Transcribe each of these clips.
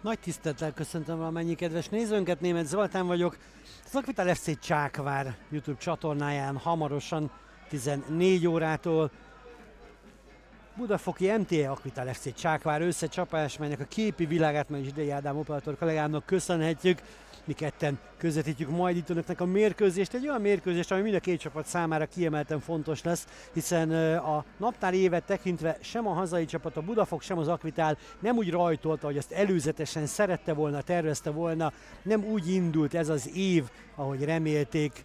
Nagy tisztelettel köszöntöm valamennyi kedves nézőnket, Német Zoltán vagyok. Az Akvitál FC Csákvár YouTube csatornáján hamarosan 14 órától Budafoki MTE Akvitál FC Csákvár összecsapás, melynek a képi világát meg is idei Ádám operátor kollégámnak köszönhetjük. Mi ketten. Közvetítjük majd itt önöknek a mérkőzést, egy olyan mérkőzést, ami mind a két csapat számára kiemelten fontos lesz, hiszen a naptári évet tekintve sem a hazai csapat, a Budafok, sem az Akvitál nem úgy rajtolta, hogy azt előzetesen szerette volna, tervezte volna, nem úgy indult ez az év, ahogy remélték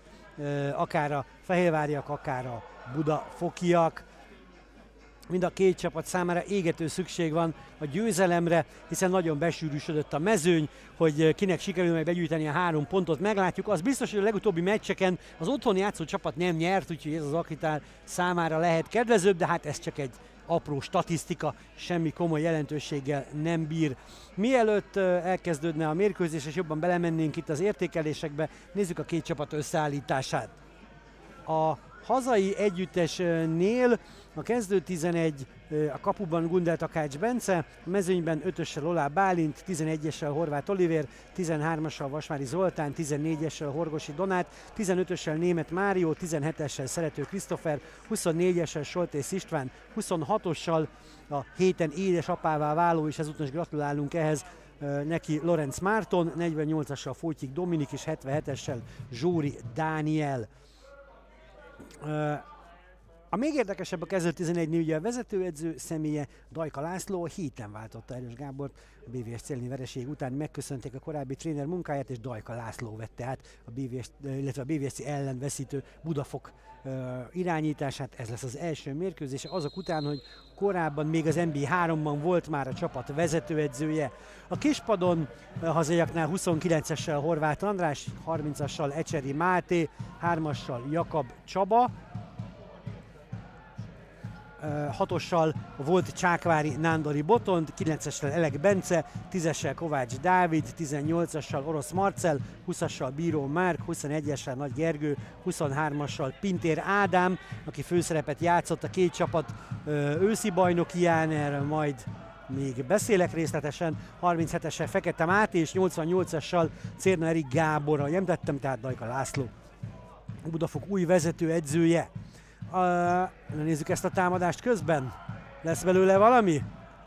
akár a fehérváriak, akár a budafokiak mind a két csapat számára égető szükség van a győzelemre, hiszen nagyon besűrűsödött a mezőny, hogy kinek sikerül meg begyűjteni a három pontot, meglátjuk. Az biztos, hogy a legutóbbi meccseken az otthon játszó csapat nem nyert, úgyhogy ez az Akitál számára lehet kedvezőbb, de hát ez csak egy apró statisztika, semmi komoly jelentőséggel nem bír. Mielőtt elkezdődne a mérkőzés, és jobban belemennénk itt az értékelésekbe, nézzük a két csapat összeállítását. A hazai együttesnél a kezdő 11 a kapuban Gundel Takács Bence, a mezőnyben 5-össel Olá Bálint, 11-essel Horváth Oliver, 13-assal Vasmári Zoltán, 14-essel Horgosi Donát, 15-össel Német Mário, 17-essel Szerető Krisztofer, 24-essel Soltész István, 26-ossal a héten édesapává váló, és ezúton is gratulálunk ehhez, neki Lorenz Márton, 48-assal Fótyik Dominik és 77-essel Zsóri Dániel. A még érdekesebb a kezdő 11 ugye a vezetőedző személye Dajka László a héten váltotta Erős Gábort. A BVS Celni vereség után megköszönték a korábbi tréner munkáját, és Dajka László vette át a BVS, illetve a BVS ellen veszítő Budafok irányítását. Ez lesz az első mérkőzés, azok után, hogy korábban még az NB3-ban volt már a csapat vezetőedzője. A kispadon a hazaiaknál 29-essel Horváth András, 30-assal Ecseri Máté, 3-assal Jakab Csaba, hatossal volt Csákvári Nándori Botond, 9-essel Elek Bence, 10-essel Kovács Dávid, 18-assal Orosz Marcel, 20-assal Bíró Márk, 21-essel Nagy Gergő, 23-assal Pintér Ádám, aki főszerepet játszott a két csapat őszi bajnokián, erről majd még beszélek részletesen, 37-essel Fekete Máté és 88-assal Cérna Erik Gábor, ahogy említettem, tehát Dajka László. Budafok új vezető edzője. Nézzük ezt a támadást közben. Lesz belőle valami?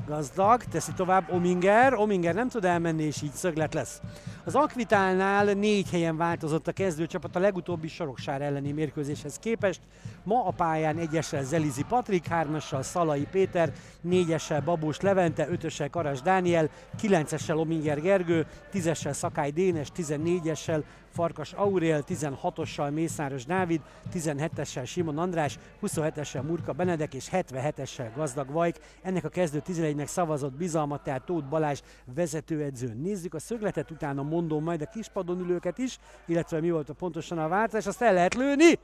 Gazdag, teszi tovább Ominger. Ominger nem tud elmenni, és így szöglet lesz. Az Akvitálnál négy helyen változott a kezdőcsapat a legutóbbi Soroksár elleni mérkőzéshez képest. Ma a pályán egyessel Zelizi Patrik, hármassal Szalai Péter, négyessel Babós Levente, ötössel Karas Dániel, kilencessel Ominger Gergő, tízessel Szakály Dénes, tizennégyessel Farkas Aurél, 16-ossal Mészáros Dávid, 17-essel Simon András, 27-essel Murka Benedek és 77-essel Gazdag Vajk. Ennek a kezdő 11-nek szavazott bizalmat, tehát Tóth Balázs vezetőedző. Nézzük a szögletet, utána mondom majd a kispadon ülőket is, illetve mi volt a pontosan a változás, azt el lehet lőni.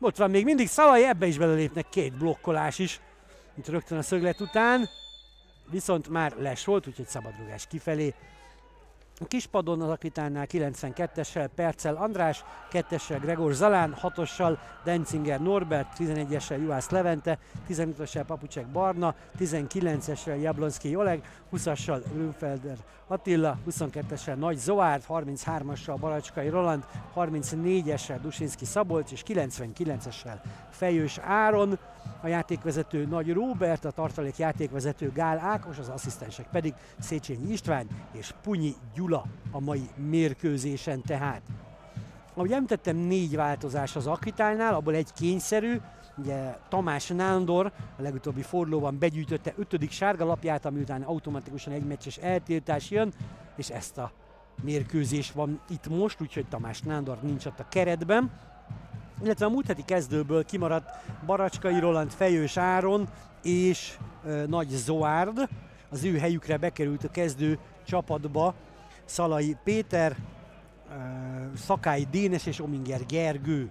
Ott van még mindig Szalai, ebbe is belelépnek két blokkolás is, mint rögtön a szöglet után. Viszont már les volt, úgyhogy szabadrugás kifelé. A kispadon az Akvitánál 92-essel Percel András, 2-essel Gregor Zalán, 6-ossal Denzinger Norbert, 11-essel Juhász Levente, 15-essel Papucsek Barna, 19-essel Jablonski Oleg, 20-assal Rünfelder Attila, 22-essel Nagy Zoár, 33-assal Balacskai Roland, 34-essel Dusinski Szabolcs és 99-essel Fejős Áron a játékvezető Nagy Róbert, a tartalék játékvezető Gál Ákos, az asszisztensek pedig Széchenyi István és Punyi Gyula a mai mérkőzésen tehát. Ahogy említettem, négy változás az Akvitálnál, abból egy kényszerű, ugye Tamás Nándor a legutóbbi fordulóban begyűjtötte ötödik sárga lapját, ami után automatikusan egy meccses eltiltás jön, és ezt a mérkőzés van itt most, úgyhogy Tamás Nándor nincs ott a keretben illetve a múlt heti kezdőből kimaradt Baracskai Roland, Fejős Áron és ö, Nagy Zoárd. Az ő helyükre bekerült a kezdő csapatba Szalai Péter, ö, Szakály Dénes és Ominger Gergő.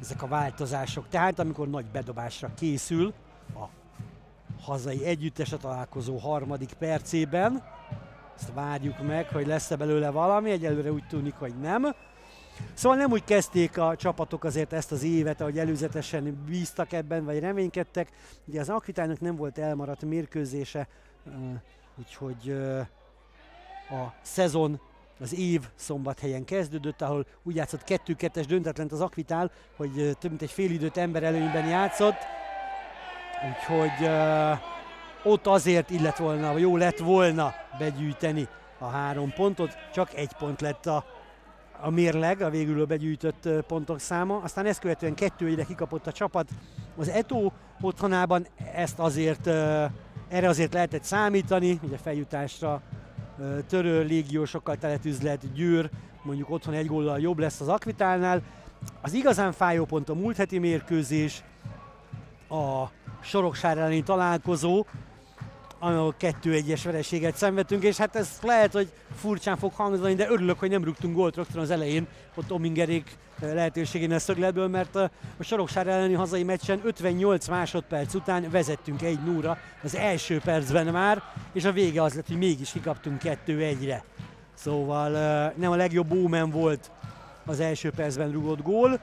Ezek a változások. Tehát amikor nagy bedobásra készül a hazai együttes a találkozó harmadik percében, ezt várjuk meg, hogy lesz-e belőle valami, egyelőre úgy tűnik, hogy nem. Szóval nem úgy kezdték a csapatok azért ezt az évet, ahogy előzetesen bíztak ebben, vagy reménykedtek. Ugye az Akvitának nem volt elmaradt mérkőzése, úgyhogy a szezon az év szombathelyen kezdődött, ahol úgy játszott 2-2-es döntetlent az Akvitál, hogy több mint egy fél időt ember előnyben játszott. Úgyhogy uh, ott azért illet volna, vagy jó lett volna begyűjteni a három pontot, csak egy pont lett a, a mérleg, a végül begyűjtött pontok száma. Aztán ezt követően kettő egyre kikapott a csapat. Az Eto otthonában ezt azért, erre azért lehetett számítani, ugye feljutásra törő légiósokkal telet üzlet, Győr, mondjuk otthon egy góllal jobb lesz az Akvitálnál. Az igazán fájó pont a múlt heti mérkőzés, a Soroksár elleni találkozó, ahol kettő egyes vereséget szenvedtünk, és hát ez lehet, hogy furcsán fog hangzani, de örülök, hogy nem rúgtunk gólt rögtön az elején, ott Omingerék lehetőségén a szögletből, mert a Soroksár elleni hazai meccsen 58 másodperc után vezettünk egy núra az első percben már, és a vége az lett, hogy mégis kikaptunk kettő egyre. Szóval nem a legjobb ómen volt az első percben rugott gól.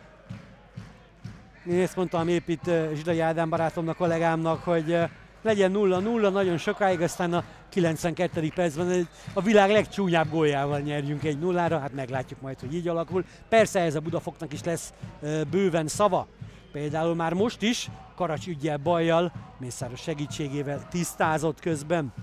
Én ezt mondtam épp itt Zsidai Ádám barátomnak, kollégámnak, hogy legyen 0-0 nagyon sokáig, aztán a 92. percben a világ legcsúnyább góljával nyerjünk egy nullára, hát meglátjuk majd, hogy így alakul. Persze ez a Budafoknak is lesz bőven szava, például már most is Karacs ügyel bajjal, Mészáros segítségével tisztázott közben.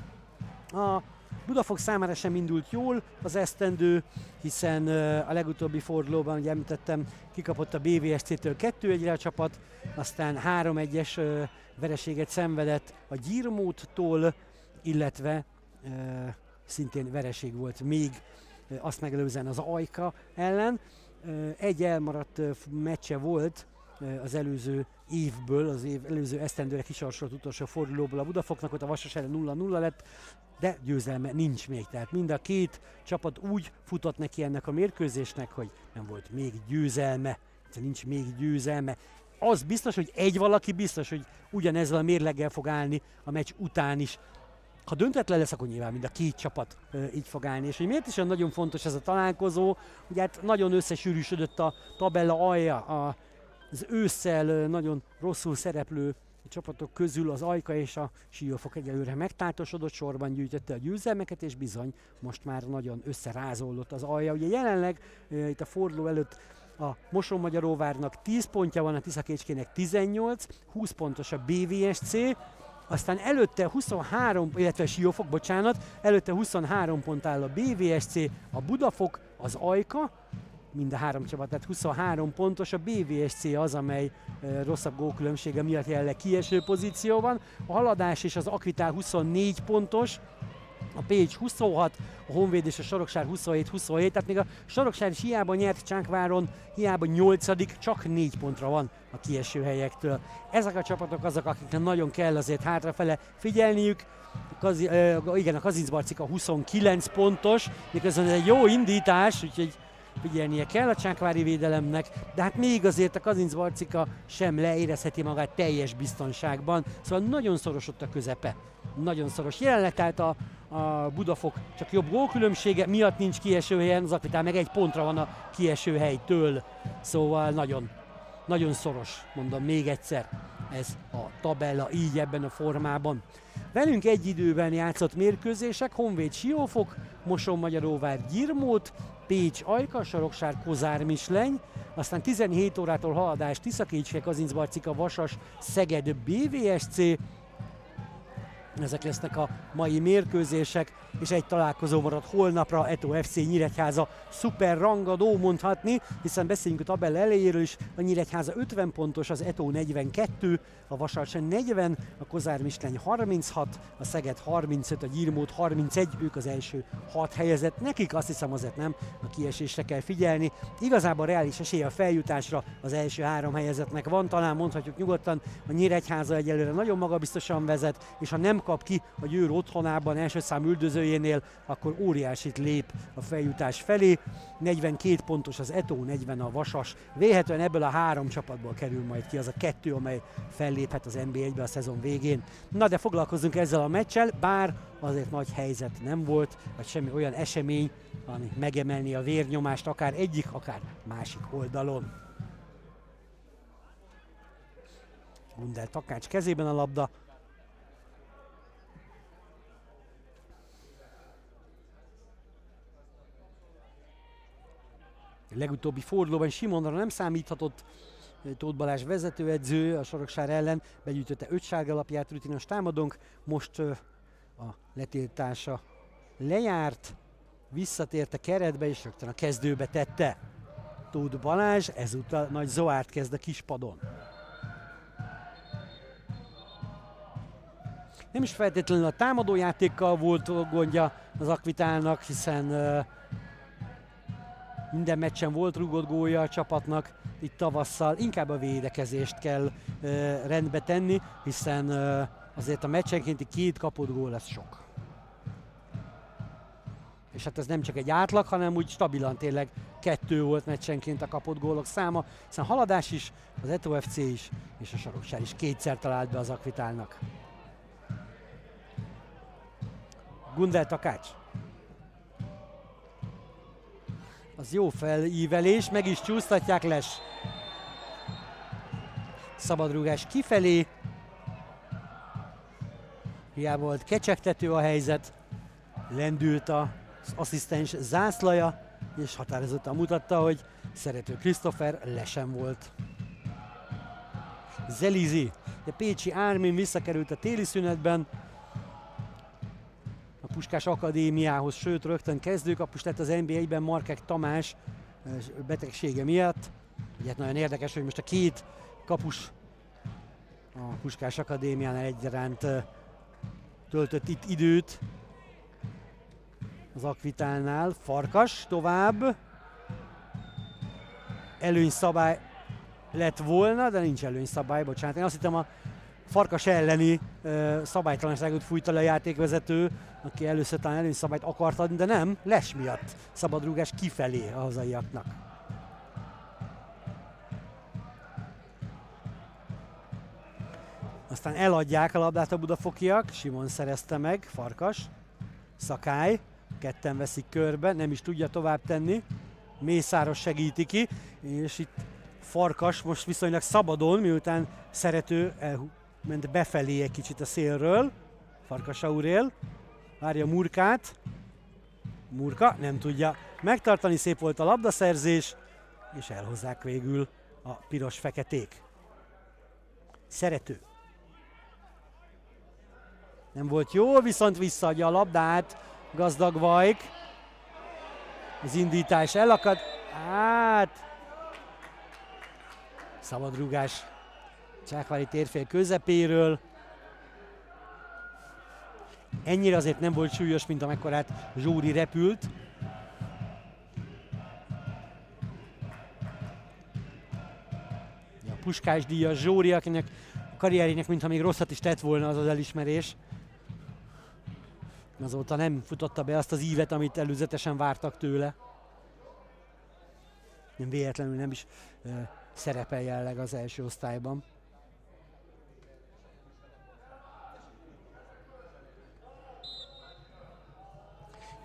A Budafok számára sem indult jól az esztendő, hiszen a legutóbbi fordulóban, ugye említettem, kikapott a BVSC-től 2-1-re a csapat, aztán 3-1-es vereséget szenvedett a Gyirmóttól, illetve e, szintén vereség volt még e, azt megelőzően az Ajka ellen. E, egy elmaradt meccse volt e, az előző évből, az év előző esztendőre kisorsolt utolsó fordulóból a Budafoknak, ott a Vasas ellen 0-0 lett, de győzelme nincs még. Tehát mind a két csapat úgy futott neki ennek a mérkőzésnek, hogy nem volt még győzelme, nincs még győzelme az biztos, hogy egy valaki biztos, hogy ugyanezzel a mérleggel fog állni a meccs után is. Ha döntetlen lesz, akkor nyilván mind a két csapat e, így fog állni. És hogy miért is olyan nagyon fontos ez a találkozó, ugye hát nagyon összesűrűsödött a tabella alja, a, az ősszel nagyon rosszul szereplő csapatok közül az Ajka és a Siófok egyelőre megtáltosodott, sorban gyűjtötte a győzelmeket, és bizony most már nagyon összerázódott az alja. Ugye jelenleg e, itt a forduló előtt a Moson-Magyaróvárnak 10 pontja van, a Tiszakécskének 18, 20 pontos a BVSC, aztán előtte 23, illetve Siófok, bocsánat, előtte 23 pont áll a BVSC, a Budafok, az Ajka, mind a három csapat, tehát 23 pontos, a BVSC az, amely e, rosszabb gólkülönbsége miatt jelenleg kieső pozícióban, a Haladás és az Akvitál 24 pontos, a Pécs 26, a Honvéd és a Soroksár 27-27, tehát még a Soroksár is hiába nyert Csánkváron, hiába 8 csak 4 pontra van a kieső helyektől. Ezek a csapatok azok, akiknek nagyon kell azért hátrafele figyelniük, Kazi, igen, a Kazincbarcika 29 pontos, miközben ez egy jó indítás, úgyhogy figyelnie kell a csákvári védelemnek, de hát még azért a Kazincbarcika sem leérezheti magát teljes biztonságban, szóval nagyon szoros ott a közepe. Nagyon szoros. Jelenleg tehát a, a Budafok csak jobb gólkülönbsége miatt nincs kieső helyen, az Akvitál meg egy pontra van a kieső helytől, szóval nagyon, nagyon szoros, mondom még egyszer, ez a tabella így ebben a formában. Velünk egy időben játszott mérkőzések, Honvéd Siófok, Moson Magyaróvár Gyirmót, Pécs Ajka, Saroksár Kozár Misleny, aztán 17 órától haladás Tiszakécske, Kazincbarcika, Vasas, Szeged BVSC, ezek lesznek a mai mérkőzések, és egy találkozó maradt holnapra, Eto FC Nyíregyháza szuper rangadó mondhatni, hiszen beszéljünk a tabella elejéről is, a Nyíregyháza 50 pontos, az Eto 42, a Vasalcsen 40, a Kozár Misleny 36, a Szeged 35, a Gyirmót 31, ők az első hat helyezett. Nekik azt hiszem azért nem, a kiesésre kell figyelni. Igazából reális esélye a feljutásra az első három helyezetnek van, talán mondhatjuk nyugodtan, a Nyíregyháza egyelőre nagyon magabiztosan vezet, és ha nem kap ki a Győr otthonában első szám üldözőjénél, akkor óriásit lép a feljutás felé. 42 pontos az Eto, 40 a Vasas. Véhetően ebből a három csapatból kerül majd ki az a kettő, amely felléphet az NB1-be a szezon végén. Na de foglalkozunk ezzel a meccsel, bár azért nagy helyzet nem volt, vagy semmi olyan esemény, ami megemelni a vérnyomást akár egyik, akár másik oldalon. Gundel Takács kezében a labda, – Legutóbbi fordulóban Simonra nem számíthatott Tóth Balázs vezetőedző a Soroksár ellen, begyűjtötte öt sárgalapját rutinos támadónk, most a letiltása lejárt, visszatért a keretbe és rögtön a kezdőbe tette. Tóth Balázs, ezúttal Nagy Zoárt kezd a kispadon. Nem is feltétlenül a támadójátékkal volt gondja az Akvitálnak, hiszen minden meccsen volt rugott gólja a csapatnak itt tavasszal, inkább a védekezést kell rendbe tenni, hiszen azért a meccsenkénti két kapott gól lesz sok. És hát ez nem csak egy átlag, hanem úgy stabilan tényleg kettő volt meccsenként a kapott gólok száma, hiszen haladás is, az Eto FC is, és a Saroksár is kétszer talált be az Akvitálnak. Gundel Takács. Az jó felívelés, meg is csúsztatják les. Szabadrúgás kifelé. Hiába volt kecsegtető a helyzet. Lendült az asszisztens zászlaja, és határozottan mutatta, hogy szerető Christopher lesen volt. Zelizi, de Pécsi Ármin visszakerült a téli szünetben, Puskás Akadémiához, sőt rögtön kezdőkapus lett az NBA-ben Markek Tamás betegsége miatt. Ugye nagyon érdekes, hogy most a két kapus a Puskás Akadémiánál egyaránt töltött itt időt az Akvitálnál. Farkas tovább. Előnyszabály lett volna, de nincs előnyszabály, bocsánat. Én azt hittem a Farkas elleni uh, szabálytalanságot fújta le a játékvezető, aki először talán előnyszabályt akart adni, de nem, les miatt szabadrúgás kifelé a hazaiaknak. Aztán eladják a labdát a budafokiak, Simon szerezte meg, Farkas, Szakály, ketten veszik körbe, nem is tudja tovább tenni, Mészáros segíti ki, és itt Farkas most viszonylag szabadon, miután szerető ment befelé egy kicsit a szélről. Farkas Aurél. Várja Murkát. Murka nem tudja megtartani, szép volt a labdaszerzés, és elhozzák végül a piros-feketék. Szerető. Nem volt jó, viszont visszaadja a labdát. Gazdag Vajk. Az indítás elakad. Hát... Szabadrúgás Csákvári térfél közepéről. Ennyire azért nem volt súlyos, mint amekkorát Zsóri repült. A Puskás díjas Zsóri, akinek a karrierének mintha még rosszat is tett volna az az elismerés. Azóta nem futotta be azt az ívet, amit előzetesen vártak tőle. Nem véletlenül nem is szerepel jelleg az első osztályban.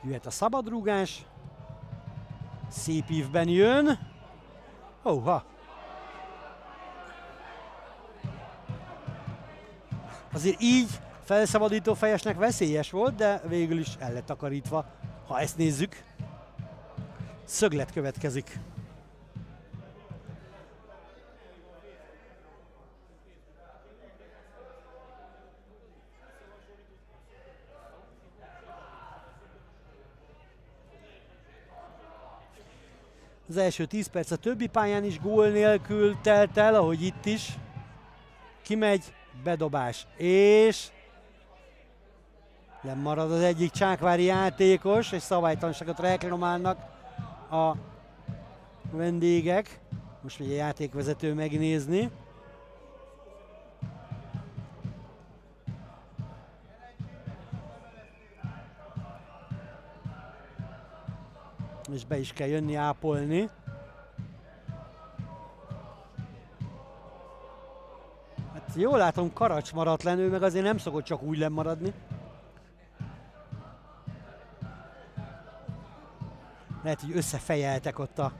Jöhet a szabadrúgás. Szép ívben jön. Óha! Azért így felszabadító fejesnek veszélyes volt, de végül is el lett takarítva, ha ezt nézzük. Szöglet következik. Az első 10 perc a többi pályán is gól nélkül telt el, ahogy itt is. Kimegy, bedobás, és nem marad az egyik csákvári játékos, és szabálytalanságot reklamálnak a vendégek. Most megy a játékvezető megnézni. És be is kell jönni ápolni. Hát jól látom, Karacs maradt lenő, meg azért nem szokott csak úgy lemaradni. Lehet, hogy összefejeltek ott a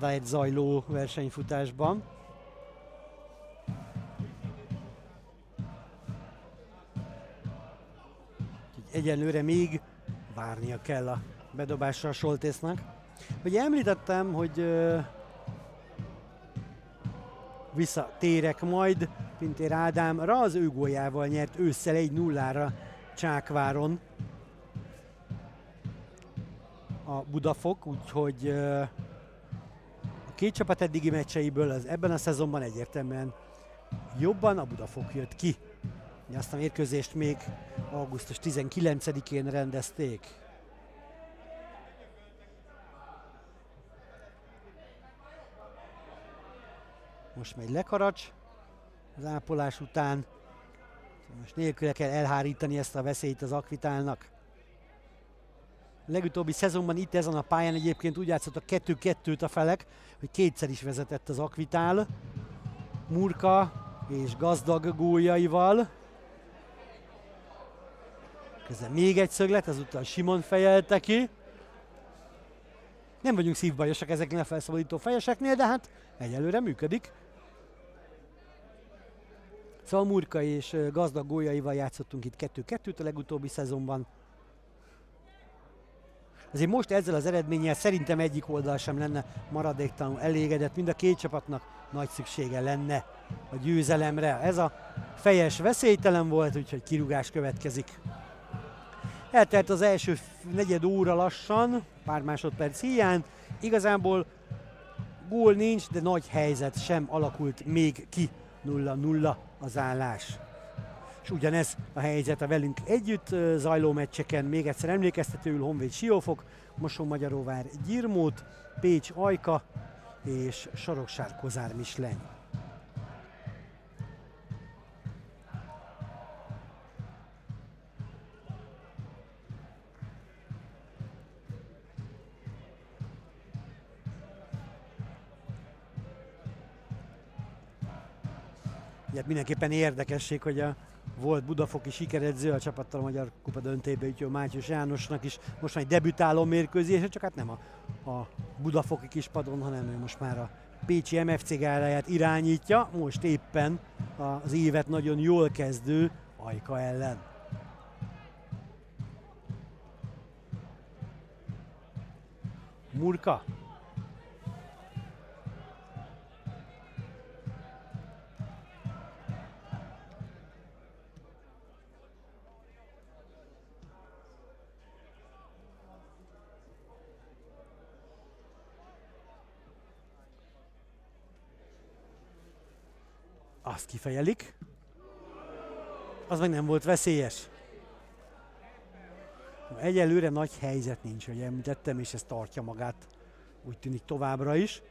egy zajló versenyfutásban. Egyenlőre még várnia kell a bedobásra a Soltésznak. Ugye említettem, hogy uh, visszatérek majd Pintér Ádámra, az ő góljával nyert ősszel 1-0-ra Csákváron a Budafok, úgyhogy uh, a két csapat eddigi meccseiből az ebben a szezonban egyértelműen jobban a Budafok jött ki. Azt a mérkőzést még augusztus 19-én rendezték. Most megy lekaracs az ápolás után. Most nélküle kell elhárítani ezt a veszélyt az Akvitálnak. Legutóbbi szezonban itt ezen a pályán egyébként úgy játszott a 2-2-t a felek, hogy kétszer is vezetett az Akvitál. Murka és gazdag góljaival. Közben még egy szöglet, ezúttal Simon fejelte ki. Nem vagyunk szívbajosak ezeknél a felszabadító fejeseknél, de hát egyelőre működik. Szóval és gazdag góljaival játszottunk itt 2-2-t a legutóbbi szezonban. Azért most ezzel az eredménnyel szerintem egyik oldal sem lenne maradéktalanul elégedett, mind a két csapatnak nagy szüksége lenne a győzelemre. Ez a fejes veszélytelen volt, úgyhogy kirúgás következik. Eltelt az első negyed óra lassan, pár másodperc hiány. Igazából gól nincs, de nagy helyzet sem alakult még ki 0-0 az állás. És ugyanez a helyzet a velünk együtt zajló meccseken. Még egyszer emlékeztetőül Honvéd Siófok, Mosó Magyaróvár Gyirmót, Pécs Ajka és Soroksár Kozár Misleny. Ugye mindenképpen érdekesség, hogy a volt budafoki sikeredző, a csapattal a Magyar Kupa döntébe úgyhogy Mátyus Jánosnak is most már egy debütáló mérkőzés, csak hát nem a, a budafoki kispadon, hanem ő most már a Pécsi MFC gáláját irányítja, most éppen az évet nagyon jól kezdő Ajka ellen. Murka Azt kifejelik. Az meg nem volt veszélyes. Egyelőre nagy helyzet nincs, hogy említettem, és ez tartja magát, úgy tűnik továbbra is.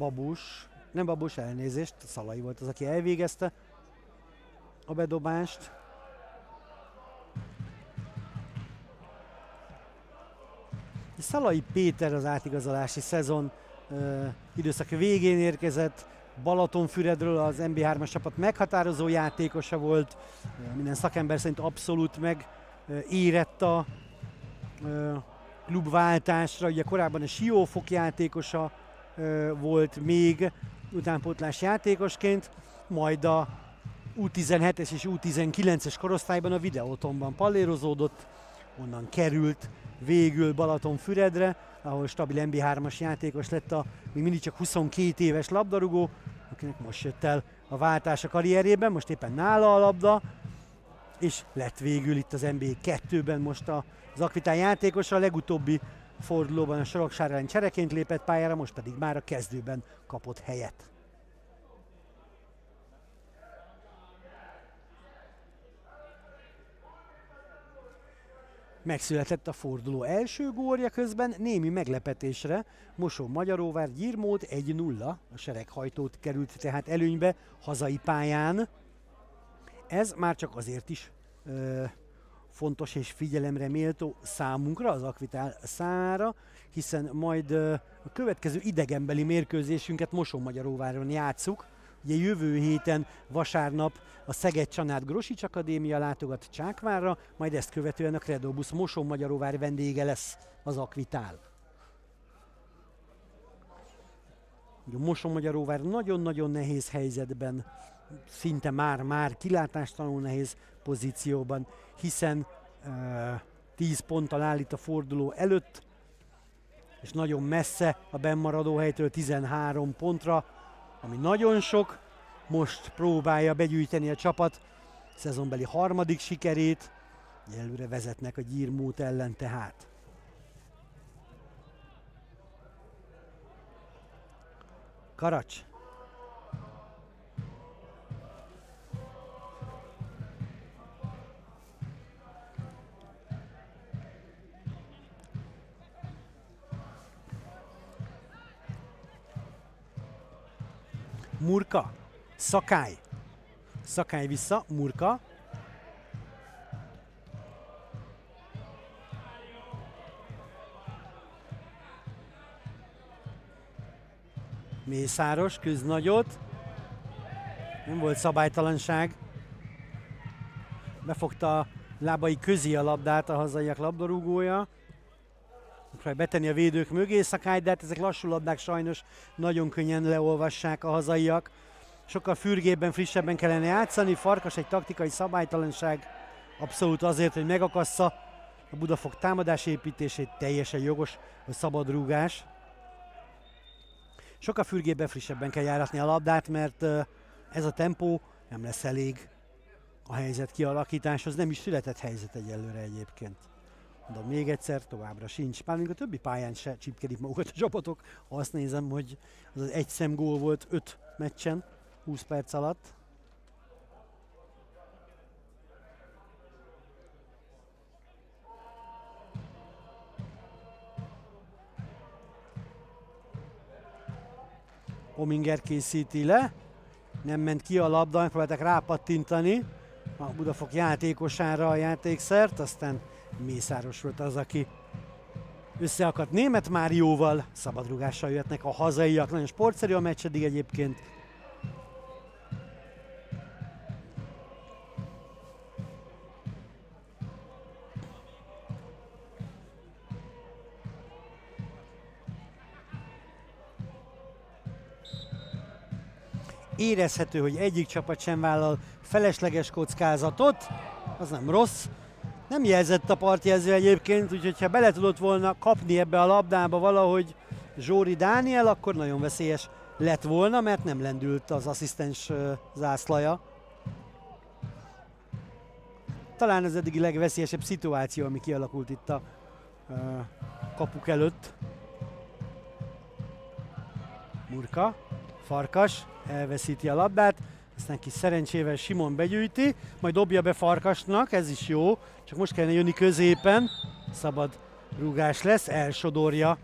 Babus, nem Babus elnézést, Szalai volt az, aki elvégezte a bedobást. Szalai Péter az átigazolási szezon uh, időszak végén érkezett, Balatonfüredről az MB3-as csapat meghatározó játékosa volt, minden szakember szerint abszolút meg érett a klubváltásra, ugye korábban a Siófok játékosa volt még utánpótlás játékosként, majd a U17-es és U19-es korosztályban a videótonban pallérozódott, onnan került végül Balatonfüredre, ahol stabil MB3-as játékos lett a még mindig csak 22 éves labdarúgó, akinek most jött el a váltás a karrierjében, most éppen nála a labda, és lett végül itt az MB2-ben most az Akvitán játékosa, a legutóbbi fordulóban a Soroksár ellen csereként lépett pályára, most pedig már a kezdőben kapott helyet. Megszületett a forduló első górja közben némi meglepetésre. Mosó Magyaróvár Gyirmót 1-0, a sereghajtót került tehát előnybe hazai pályán. Ez már csak azért is ö, fontos és figyelemre méltó számunkra, az Akvitál számára, hiszen majd a következő idegenbeli mérkőzésünket Moson-Magyaróváron játszuk. Ugye jövő héten vasárnap a Szeged Csanád Grosics Akadémia látogat Csákvárra, majd ezt követően a Credobusz Moson-Magyaróvár vendége lesz az Akvitál. Moson-Magyaróvár nagyon-nagyon nehéz helyzetben, szinte már-már kilátástalanul nehéz pozícióban, hiszen uh, 10 ponttal állít a forduló előtt, és nagyon messze a bennmaradó helytől 13 pontra, ami nagyon sok. Most próbálja begyűjteni a csapat szezonbeli harmadik sikerét, előre vezetnek a gyírmót ellen tehát. Karacs. Murka. Szakály. Szakály vissza. Murka. Mészáros küzd nagyot. Nem volt szabálytalanság. Befogta lábai közé a labdát a hazaiak labdarúgója. Próbálja betenni a védők mögé szakály, de hát ezek lassú labdák sajnos nagyon könnyen leolvassák a hazaiak. Sokkal fürgébben, frissebben kellene játszani. Farkas egy taktikai szabálytalanság abszolút azért, hogy megakassza a Budafok támadásépítését, teljesen jogos a szabadrúgás sokkal fürgébben, frissebben kell járatni a labdát, mert ez a tempó nem lesz elég a helyzet kialakításhoz, nem is született helyzet egyelőre egyébként. Mondom még egyszer, továbbra sincs. Már még a többi pályán se csipkedik magukat a csapatok. Azt nézem, hogy az, az egy szem gól volt öt meccsen, 20 perc alatt. Ominger készíti le. Nem ment ki a labda, megpróbálták rápattintani a Budafok játékosára a játékszert, aztán Mészáros volt az, aki összeakadt német Márióval, szabadrugással jöhetnek a hazaiak, nagyon sportszerű a meccs eddig egyébként, érezhető, hogy egyik csapat sem vállal felesleges kockázatot, az nem rossz. Nem jelzett a partjelző egyébként, úgyhogy ha bele tudott volna kapni ebbe a labdába valahogy Zsóri Dániel, akkor nagyon veszélyes lett volna, mert nem lendült az asszisztens zászlaja. Talán az eddigi legveszélyesebb szituáció, ami kialakult itt a kapuk előtt. Murka, Farkas, elveszíti a labdát, aztán kis szerencsével Simon begyűjti, majd dobja be Farkasnak, ez is jó, csak most kellene jönni középen, szabad rúgás lesz, elsodorja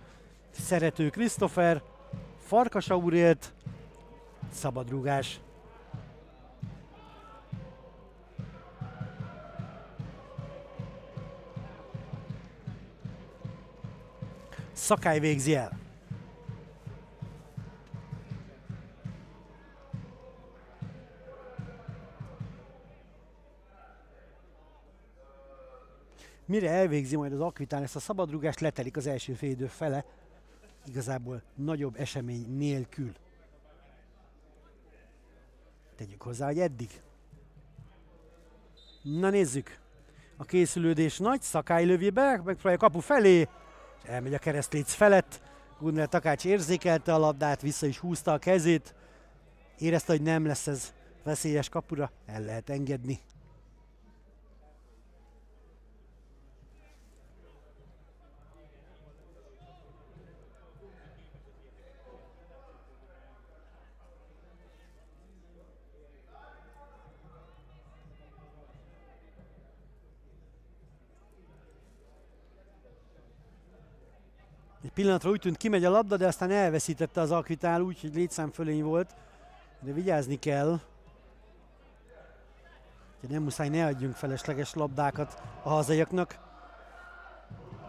szerető Christopher, Farkas Aurélt, szabad rúgás. Szakály végzi el. Mire elvégzi majd az Akvitán ezt a szabadrugást, letelik az első félidő fele, igazából nagyobb esemény nélkül. Tegyük hozzá, hogy eddig. Na nézzük. A készülődés nagy, Szakály lövi be, megpróbálja kapu felé, és elmegy a keresztléc felett. Gunnar Takács érzékelte a labdát, vissza is húzta a kezét. Érezte, hogy nem lesz ez veszélyes kapura, el lehet engedni. Pillanatra úgy tűnt kimegy a labda, de aztán elveszítette az Akvitál úgy, hogy létszám fölény volt. De vigyázni kell. Úgyhogy nem muszáj, ne adjunk felesleges labdákat a hazaiaknak.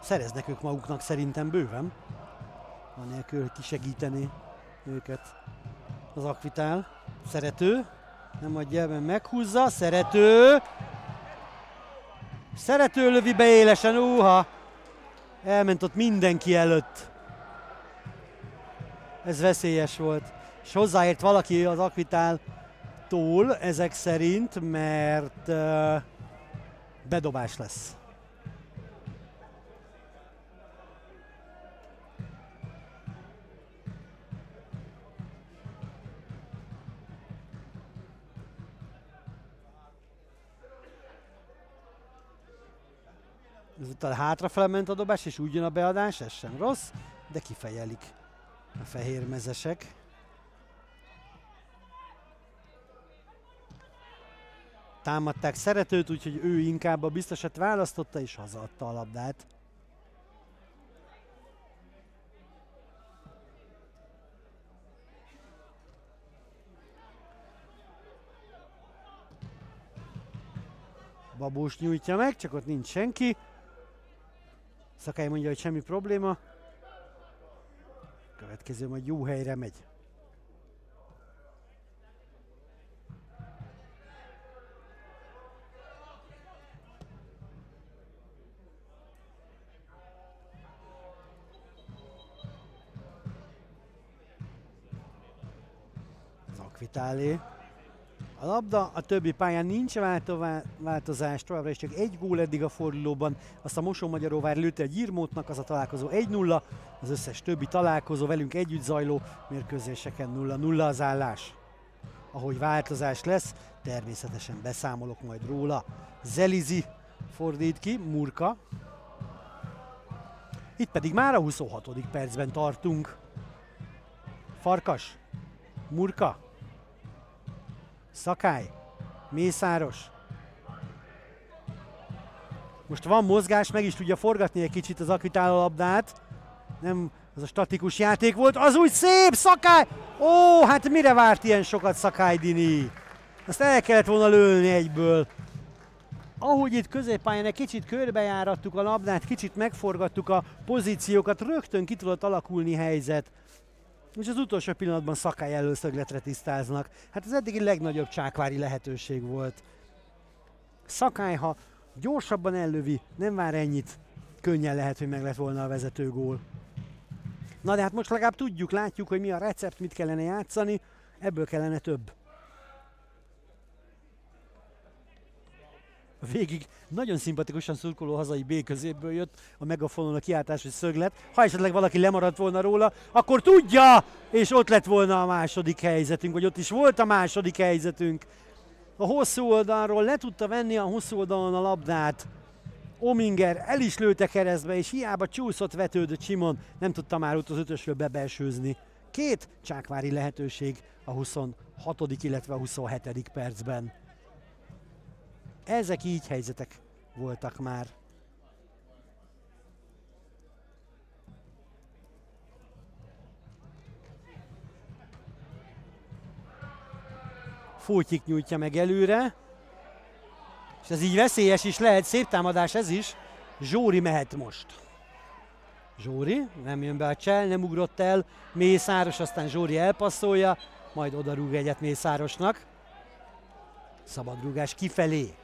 Szereznek ők maguknak szerintem bőven. Anélkül, hogy kisegíteni őket az Akvitál. Szerető. Nem adja el, meghúzza. Szerető. Szerető lövi be élesen. Úha. Elment ott mindenki előtt. Ez veszélyes volt. És hozzáért valaki az Akvitál túl ezek szerint, mert uh, bedobás lesz. Ezután hátrafele ment a dobás, és úgy jön a beadás, ez sem rossz, de kifejelik a fehér mezesek. Támadták szeretőt, úgyhogy ő inkább a biztosat választotta, és hazaadta a labdát. Babós nyújtja meg, csak ott nincs senki. Szakály mondja, hogy semmi probléma. Következő majd jó helyre megy. Zakvitálé. A labda a többi pályán nincs változás, továbbra is csak egy gól eddig a fordulóban. Azt a Mosó-Magyaróvár lőtte egy írmótnak, az a találkozó 1-0, az összes többi találkozó velünk együtt zajló mérkőzéseken 0-0 az állás. Ahogy változás lesz, természetesen beszámolok majd róla. Zelizi fordít ki, Murka. Itt pedig már a 26. percben tartunk. Farkas, Murka, Szakály, Mészáros. Most van mozgás, meg is tudja forgatni egy kicsit az Akvitál labdát. Nem, az a statikus játék volt, az úgy szép, Szakály! Ó, hát mire várt ilyen sokat Szakály Dini? Azt el kellett volna lőni egyből. Ahogy itt középpályán egy kicsit körbejárattuk a labdát, kicsit megforgattuk a pozíciókat, rögtön ki tudott alakulni helyzet és az utolsó pillanatban szakály előszögletre tisztáznak. Hát ez eddigi legnagyobb csákvári lehetőség volt. Szakály, ha gyorsabban ellövi, nem vár ennyit, könnyen lehet, hogy meg lett volna a vezető gól. Na de hát most legalább tudjuk, látjuk, hogy mi a recept, mit kellene játszani, ebből kellene több. Végig nagyon szimpatikusan szurkoló hazai B középből jött a megafonon a kiáltás, hogy szöglet. Ha esetleg valaki lemaradt volna róla, akkor tudja, és ott lett volna a második helyzetünk, vagy ott is volt a második helyzetünk. A hosszú oldalról le tudta venni a hosszú oldalon a labdát. Ominger el is lőtte keresztbe, és hiába csúszott vetődött Simon, nem tudta már ott az ötösről bebelsőzni. Két csákvári lehetőség a 26. illetve a 27. percben. Ezek így helyzetek voltak már. Fótyik nyújtja meg előre. És ez így veszélyes is lehet, szép támadás ez is. Zsóri mehet most. Zsóri, nem jön be a csel, nem ugrott el. Mészáros, aztán Zsóri elpasszolja, majd odarúg egyet Mészárosnak. Szabadrúgás kifelé.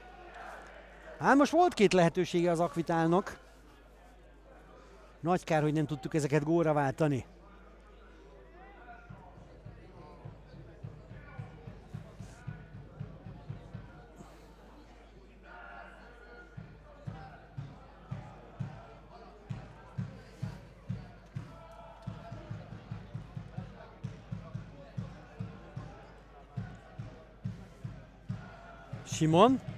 Hát most volt két lehetősége az Akvitálnak. Nagy kár, hogy nem tudtuk ezeket góra váltani. Simon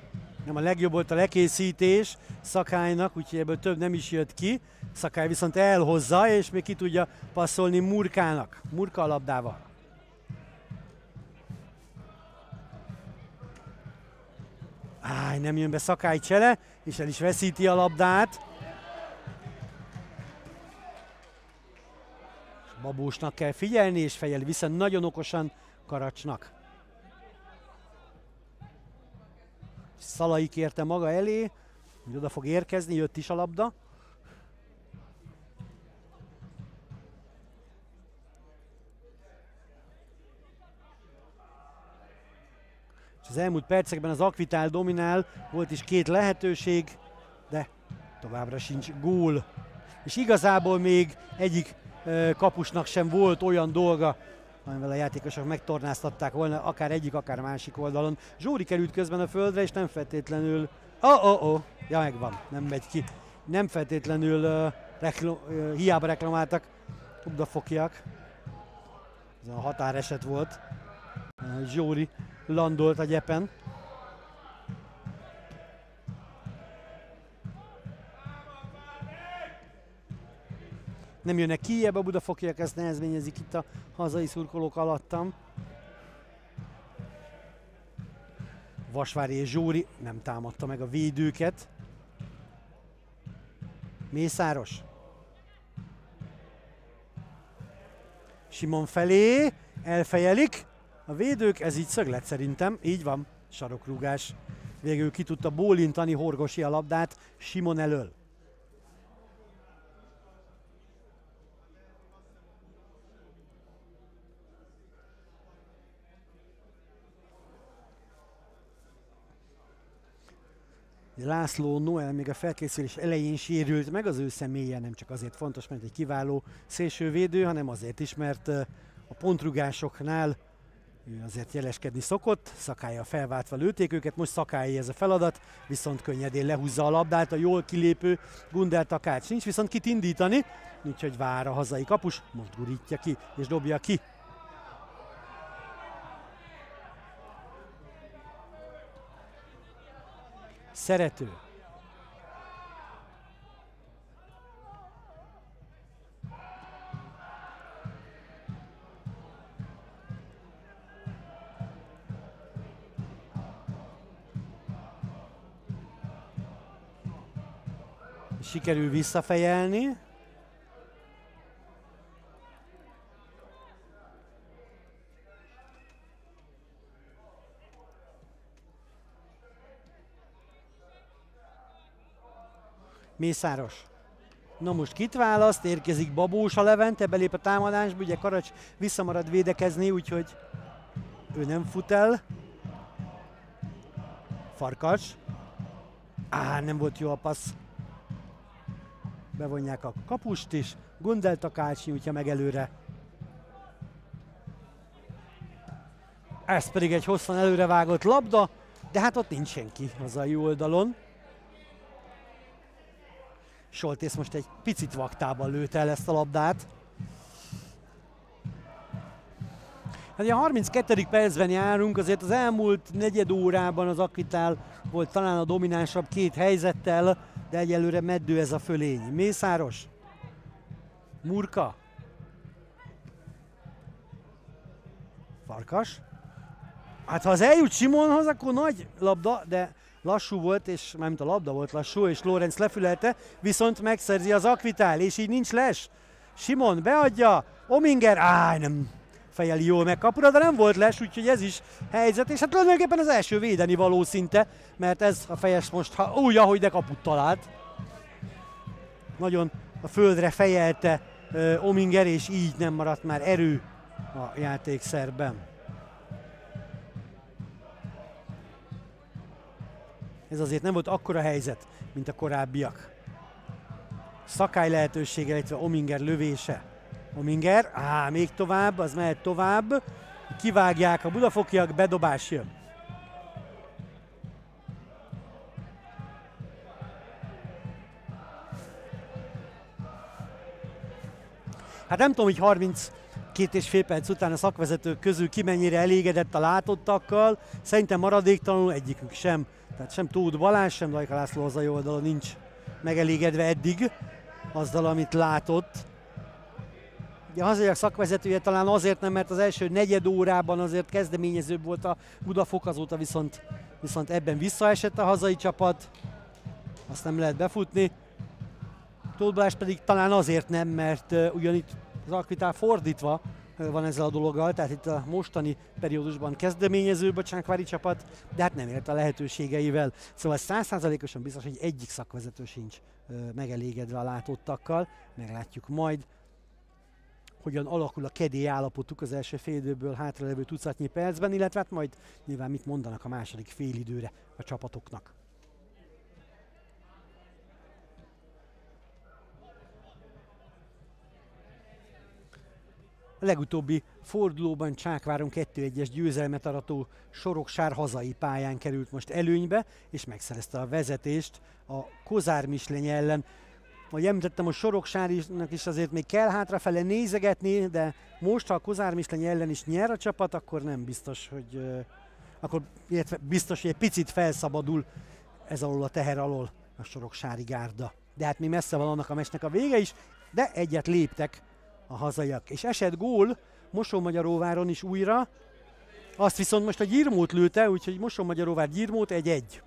nem a legjobb volt a lekészítés Szakálynak, úgyhogy ebből több nem is jött ki. Szakály viszont elhozza, és még ki tudja passzolni Murkának. Murka a labdával. Áj, nem jön be Szakály csele, és el is veszíti a labdát. Babósnak kell figyelni, és fejel vissza nagyon okosan Karacsnak. Szalai kérte maga elé, hogy oda fog érkezni, jött is a labda. És az elmúlt percekben az Akvitál dominál, volt is két lehetőség, de továbbra sincs gól. És igazából még egyik kapusnak sem volt olyan dolga, amivel a játékosok megtornáztatták volna, akár egyik, akár másik oldalon. Zsóri került közben a földre, és nem feltétlenül... Oh, oh, oh, ja megvan, nem megy ki. Nem feltétlenül uh, rekl- uh, hiába reklamáltak Ubdafokiak. Ez a határeset volt. Uh, Zsóri landolt a gyepen. Nem jönnek ki, a budafokiak ezt nehezményezik itt a hazai szurkolók alattam. Vasvári és Zsóri nem támadta meg a védőket. Mészáros. Simon felé, elfejelik. A védők, ez így szöglet szerintem, így van, sarokrúgás. Végül ki tudta bólintani Horgosi a labdát Simon elől. László Noel még a felkészülés elején sérült meg, az ő személye nem csak azért fontos, mert egy kiváló szélsővédő, hanem azért is, mert a pontrugásoknál ő azért jeleskedni szokott, szakája felváltva lőtték őket, most szakája ez a feladat, viszont könnyedén lehúzza a labdát, a jól kilépő Gundel Takács nincs, viszont kit indítani, úgyhogy vár a hazai kapus, most gurítja ki és dobja ki szerető. Sikerül visszafejelni. Mészáros. Na most kit választ? Érkezik Babós a Levente, belép a támadásba, ugye Karacs visszamarad védekezni, úgyhogy ő nem fut el. Farkas. Á, nem volt jó a passz. Bevonják a kapust is. Gundel Takács nyújtja meg előre. Ez pedig egy hosszan előrevágott labda, de hát ott nincs senki az a jó oldalon. Soltész most egy picit vaktában lőtt el ezt a labdát. Hát a 32. percben járunk, azért az elmúlt negyed órában az Akitál volt talán a dominánsabb két helyzettel, de egyelőre meddő ez a fölény. Mészáros. Murka. Farkas. Hát ha az eljut Simonhoz, akkor nagy labda, de lassú volt, és mármint a labda volt lassú, és Lorenz lefülelte, viszont megszerzi az Akvitál, és így nincs les. Simon beadja, Ominger, áj, nem fejeli jól meg kapura, de nem volt les, úgyhogy ez is helyzet, és hát tulajdonképpen az első védeni való szinte, mert ez a fejes most ha, úgy, ahogy de kaput talált. Nagyon a földre fejelte uh, Ominger, és így nem maradt már erő a játékszerben. Ez azért nem volt akkora helyzet, mint a korábbiak. Szakály lehetősége, illetve Ominger lövése. Ominger, á, még tovább, az mehet tovább. Kivágják a budafokiak, bedobás jön. Hát nem tudom, hogy 30 két és fél perc után a szakvezetők közül ki mennyire elégedett a látottakkal. Szerintem maradéktalanul egyikük sem tehát sem Tóth Balázs, sem Lajka László hazai oldala nincs megelégedve eddig azzal, amit látott. Ugye a hazaiak szakvezetője talán azért nem, mert az első negyed órában azért kezdeményezőbb volt a Budafok, azóta viszont, viszont ebben visszaesett a hazai csapat. Azt nem lehet befutni. Tóth Balázs pedig talán azért nem, mert uh, ugyanitt az Akvitál fordítva van ezzel a dologgal, tehát itt a mostani periódusban kezdeményező a Csánkvári csapat, de hát nem élt a lehetőségeivel. Szóval százszázalékosan biztos, hogy egyik szakvezető sincs megelégedve a látottakkal, meglátjuk majd hogyan alakul a kedély állapotuk az első félidőből hátralevő tucatnyi percben, illetve hát majd nyilván mit mondanak a második félidőre a csapatoknak. Legutóbbi fordulóban Csákváron 2-1-es győzelmet arató Soroksár hazai pályán került most előnybe, és megszerezte a vezetést a Kozár Misleny ellen ahogy említettem, a Soroksárinak is azért még kell hátrafele nézegetni, de most, ha a Kozármiszleny ellen is nyer a csapat, akkor nem biztos, hogy akkor illetve biztos, hogy egy picit felszabadul ez alól a teher alól a Soroksári gárda. De hát mi messze van annak a mesnek a vége is, de egyet léptek a hazaiak. És esett gól Mosó-Magyaróváron is újra, azt viszont most a Gyirmót lőtte, úgyhogy Mosó-Magyaróvár Gyirmót egy-egy.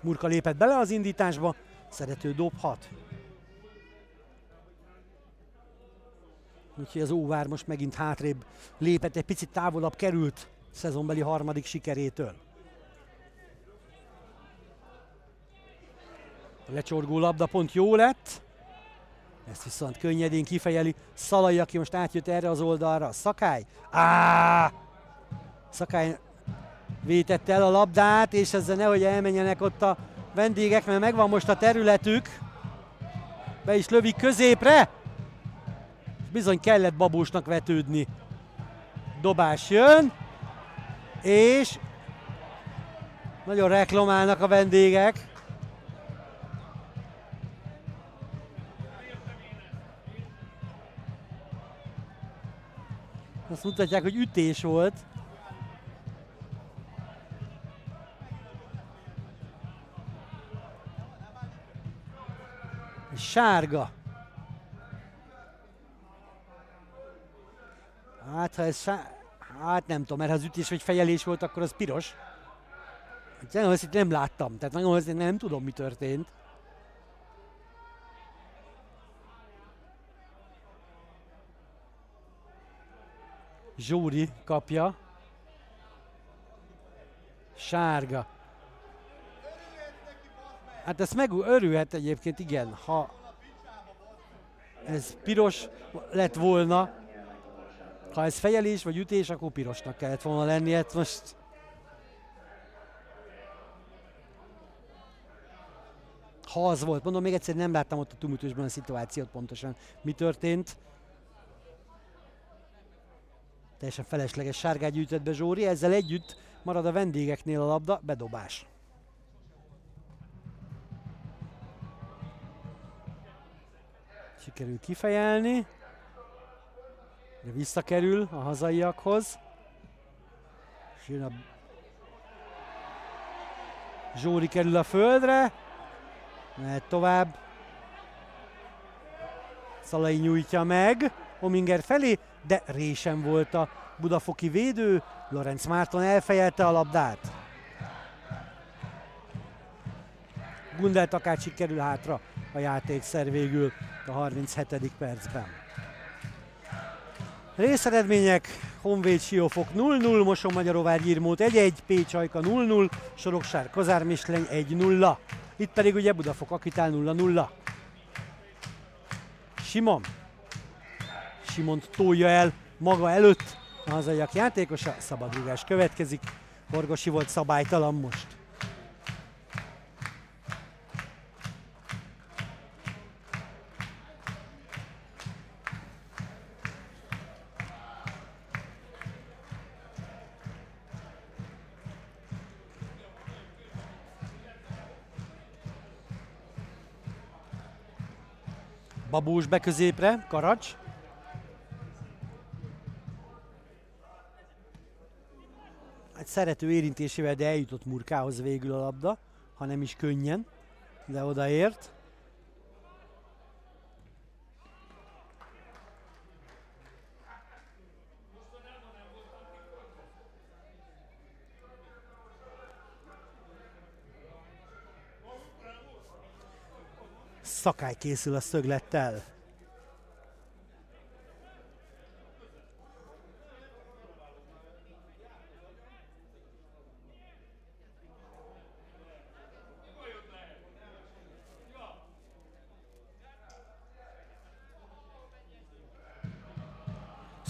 Murka lépett bele az indításba, szerető dobhat. Úgyhogy az Óvár most megint hátrébb lépett, egy picit távolabb került szezonbeli harmadik sikerétől. A lecsorgó labda pont jó lett. Ezt viszont könnyedén kifejeli Szalai, aki most átjött erre az oldalra. Szakály. Á! Szakály vétette el a labdát, és ezzel nehogy elmenjenek ott a vendégek, mert megvan most a területük. Be is lövik középre. Bizony kellett babósnak vetődni. Dobás jön. És nagyon reklamálnak a vendégek. Azt mutatják, hogy ütés volt. Sárga. Hát, ha ez sá... Hát nem tudom, mert ha az ütés vagy fejelés volt, akkor az piros. Hát, ezt nem láttam, tehát nagyon nem, nem tudom, mi történt. Zsúri kapja. Sárga. Hát ezt meg örülhet egyébként, igen, ha ez piros lett volna, ha ez fejelés vagy ütés, akkor pirosnak kellett volna lenni, hát most ha az volt. Mondom, még egyszer nem láttam ott a tumultusban a szituációt pontosan. Mi történt? Teljesen felesleges sárgát gyűjtött be Zsóri, ezzel együtt marad a vendégeknél a labda, bedobás. Sikerül kifejelni. De visszakerül a hazaiakhoz. És jön a Zsóri kerül a földre. Mehet tovább. Szalai nyújtja meg Ominger felé, de résen volt a budafoki védő. Lorenz Márton elfejelte a labdát. Gundel Takácsik kerül hátra a játékszer végül a 37. percben. Részeredmények, Honvéd Siófok 0-0, Moson Magyaróvár Gyirmót 1-1, Pécs Ajka 0-0, Soroksár Kozár Misleny 1-0. Itt pedig ugye Budafok Akitál 0-0. Simon. Simon tolja el maga előtt a hazaiak játékosa, szabadrugás következik. Horgosi volt szabálytalan most. Babús be középre, Karacs. Egy szerető érintésével, de eljutott Murkához végül a labda, ha nem is könnyen, de odaért. Szakály készül a szöglettel.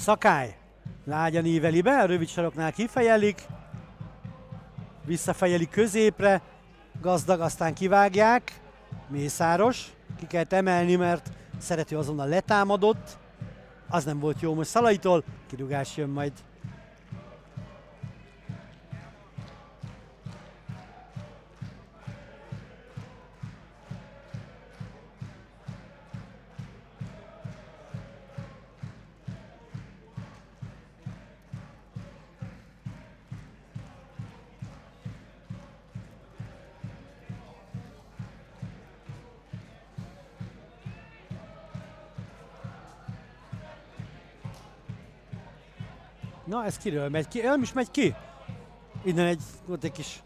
Szakály. Lágyan íveli be, a rövid saroknál kifejelik. Visszafejeli középre. Gazdag, aztán kivágják. Mészáros. Ki kell emelni, mert szereti azonnal letámadott. Az nem volt jó most Szalaitól. Kirugás jön majd Na, ez kiről megy ki? Nem is megy ki. Innen egy, ott egy kis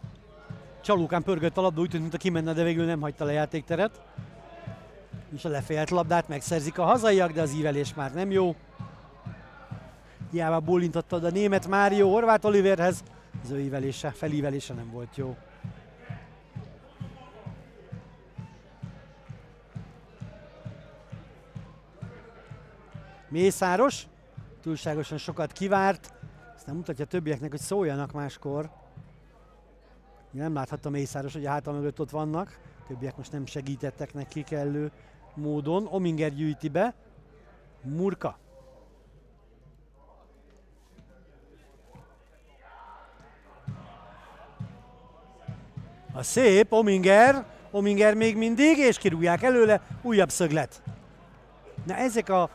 csalókán pörgött a labda, úgy tűnt, mint a kimenne, de végül nem hagyta le játékteret. És a lefejelt labdát megszerzik a hazaiak, de az ívelés már nem jó. Hiába bólintotta a német Mário Horváth Oliverhez, az ő ívelése, felívelése nem volt jó. Mészáros, túlságosan sokat kivárt, aztán mutatja a többieknek, hogy szóljanak máskor. Nem láthattam Mészáros, hogy a háta mögött ott vannak, többiek most nem segítettek neki kellő módon. Ominger gyűjti be, Murka. A szép Ominger, Ominger még mindig, és kirúgják előle, újabb szöglet. Na ezek a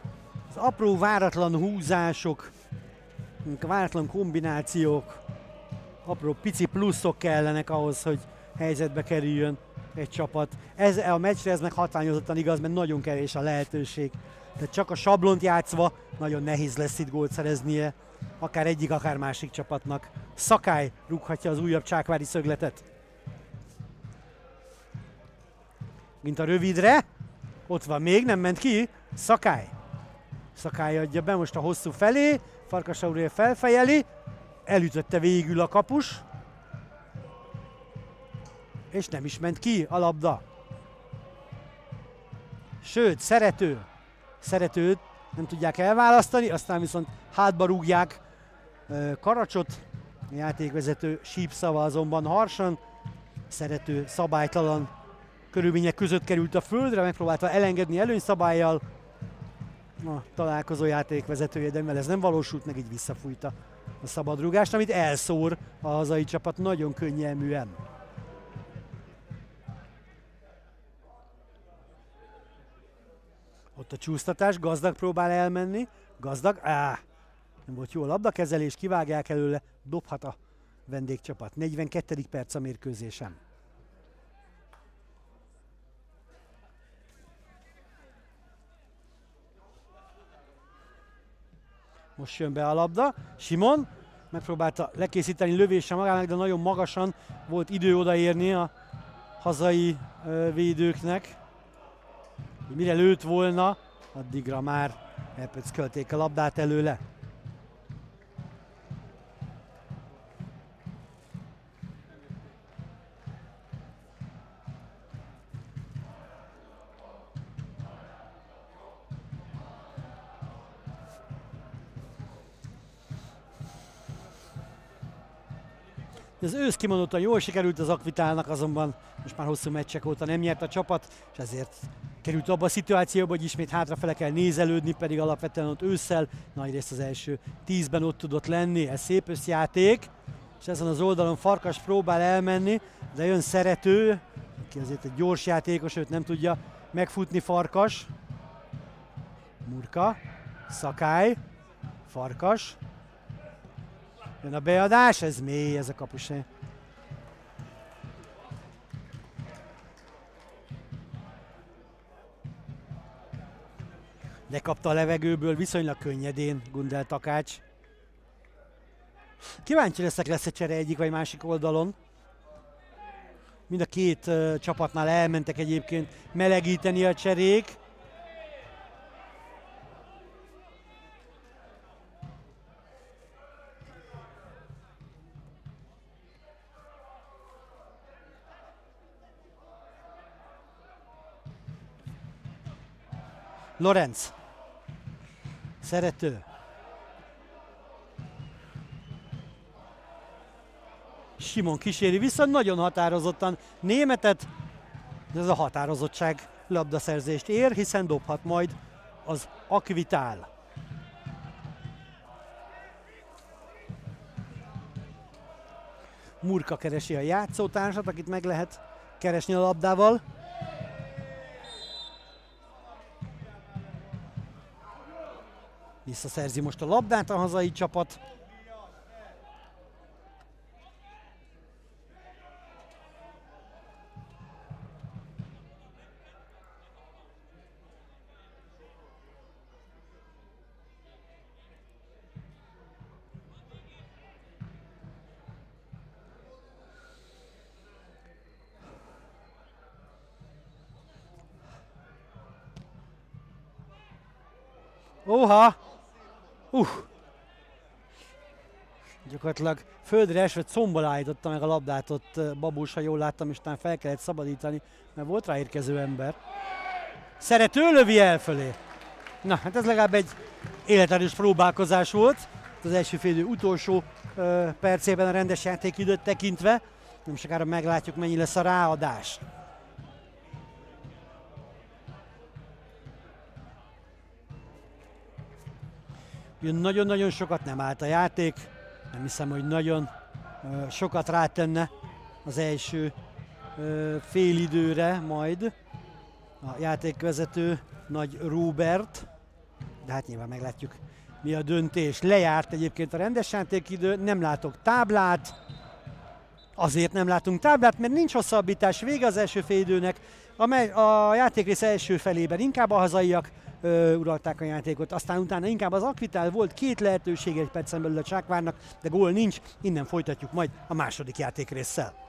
az apró váratlan húzások, váratlan kombinációk, apró pici pluszok kellenek ahhoz, hogy helyzetbe kerüljön egy csapat. Ez a meccsre ez meg hatványozottan igaz, mert nagyon kevés a lehetőség. Tehát csak a sablont játszva nagyon nehéz lesz itt gólt szereznie, akár egyik, akár másik csapatnak. Szakály rúghatja az újabb csákvári szögletet. Mint a rövidre, ott van még, nem ment ki, Szakály. Szakály adja be most a hosszú felé, Farkas Aurél felfejeli, elütötte végül a kapus, és nem is ment ki a labda. Sőt, szerető, szeretőt nem tudják elválasztani, aztán viszont hátba rúgják Karacsot, a játékvezető sípszava azonban harsan, szerető szabálytalan körülmények között került a földre, megpróbálta elengedni előnyszabályjal, a találkozó játékvezetője, de mivel ez nem valósult meg, így visszafújta a szabadrugást, amit elszór a hazai csapat nagyon könnyelműen. Ott a csúsztatás, gazdag próbál elmenni, gazdag, áh, nem volt jó a labdakezelés, kivágják előle, dobhat a vendégcsapat. 42. perc a mérkőzésen. Most jön be a labda. Simon megpróbálta lekészíteni lövése magának, de nagyon magasan volt idő odaérni a hazai védőknek. Mire lőtt volna, addigra már elpöckölték a labdát előle. Az ősz kimondottan jól sikerült az Akvitálnak, azonban most már hosszú meccsek óta nem nyert a csapat, és ezért került abba a szituációba, hogy ismét hátrafele kell nézelődni, pedig alapvetően ott ősszel nagyrészt az első tízben ott tudott lenni. Ez szép összjáték, és ezen az oldalon Farkas próbál elmenni, de jön szerető, aki azért egy gyors játékos, őt nem tudja megfutni Farkas. Murka, Szakály, Farkas, Jön a beadás, ez mély, ez a kapusé. kapta a levegőből viszonylag könnyedén Gundel Takács. Kíváncsi leszek, lesz egy csere egyik vagy másik oldalon. Mind a két uh, csapatnál elmentek egyébként melegíteni a cserék. Lorenz. Szerető. Simon kíséri vissza, nagyon határozottan németet, de ez a határozottság labdaszerzést ér, hiszen dobhat majd az Akvitál. Murka keresi a játszótársat, akit meg lehet keresni a labdával. Visszaszerzi most a labdát a hazai csapat. Oha! Uh. Gyakorlatilag földre esve combal állította meg a labdát ott Babus, ha jól láttam, és talán fel kellett szabadítani, mert volt rá érkező ember. Szerető lövi el fölé. Na, hát ez legalább egy életerős próbálkozás volt. Az első félidő utolsó ö, percében a rendes játékidőt tekintve. Nem sokára meglátjuk, mennyi lesz a ráadás. Nagyon-nagyon sokat nem állt a játék, nem hiszem, hogy nagyon sokat rátenne az első félidőre majd a játékvezető Nagy Robert, de hát nyilván meglátjuk mi a döntés. Lejárt egyébként a rendes játékidő, nem látok táblát, azért nem látunk táblát, mert nincs hosszabbítás, vége az első félidőnek, a, a játékrész első felében inkább a hazaiak ö, uralták a játékot. Aztán utána inkább az Akvitál volt két lehetőség egy percen belül a Csákvárnak, de gól nincs, innen folytatjuk majd a második játékrésszel.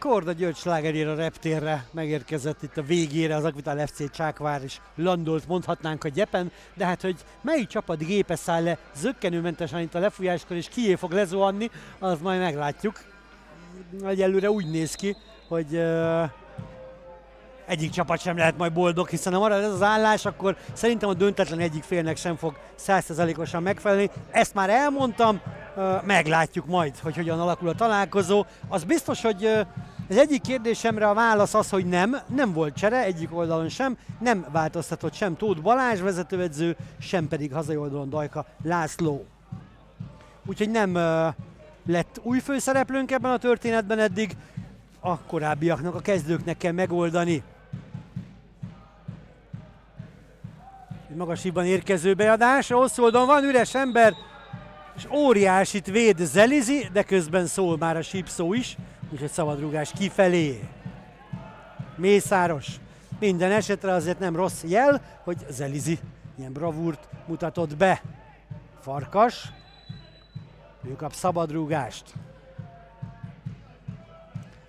Korda György slágerér a reptérre megérkezett itt a végére az Akvitál FC Csákvár és landolt mondhatnánk a gyepen, de hát hogy melyik csapat gépe száll le zöggenőmentesen itt a lefújáskor és kié fog lezuhanni, az majd meglátjuk. Egyelőre úgy néz ki, hogy uh, egyik csapat sem lehet majd boldog, hiszen ha marad ez az állás, akkor szerintem a döntetlen egyik félnek sem fog százszerzalékosan megfelelni. Ezt már elmondtam, meglátjuk majd, hogy hogyan alakul a találkozó. Az biztos, hogy az egyik kérdésemre a válasz az, hogy nem, nem volt csere egyik oldalon sem, nem változtatott sem Tóth Balázs vezetőedző, sem pedig hazai oldalon Dajka László. Úgyhogy nem lett új főszereplőnk ebben a történetben eddig, a korábbiaknak, a kezdőknek kell megoldani. Egy magasibban érkező beadás, rossz oldalon van üres ember, és óriásit véd Zelizi, de közben szól már a sípszó is, úgyhogy szabadrugás kifelé. Mészáros. Minden esetre azért nem rossz jel, hogy Zelizi ilyen bravúrt mutatott be. Farkas, ő kap szabadrúgást.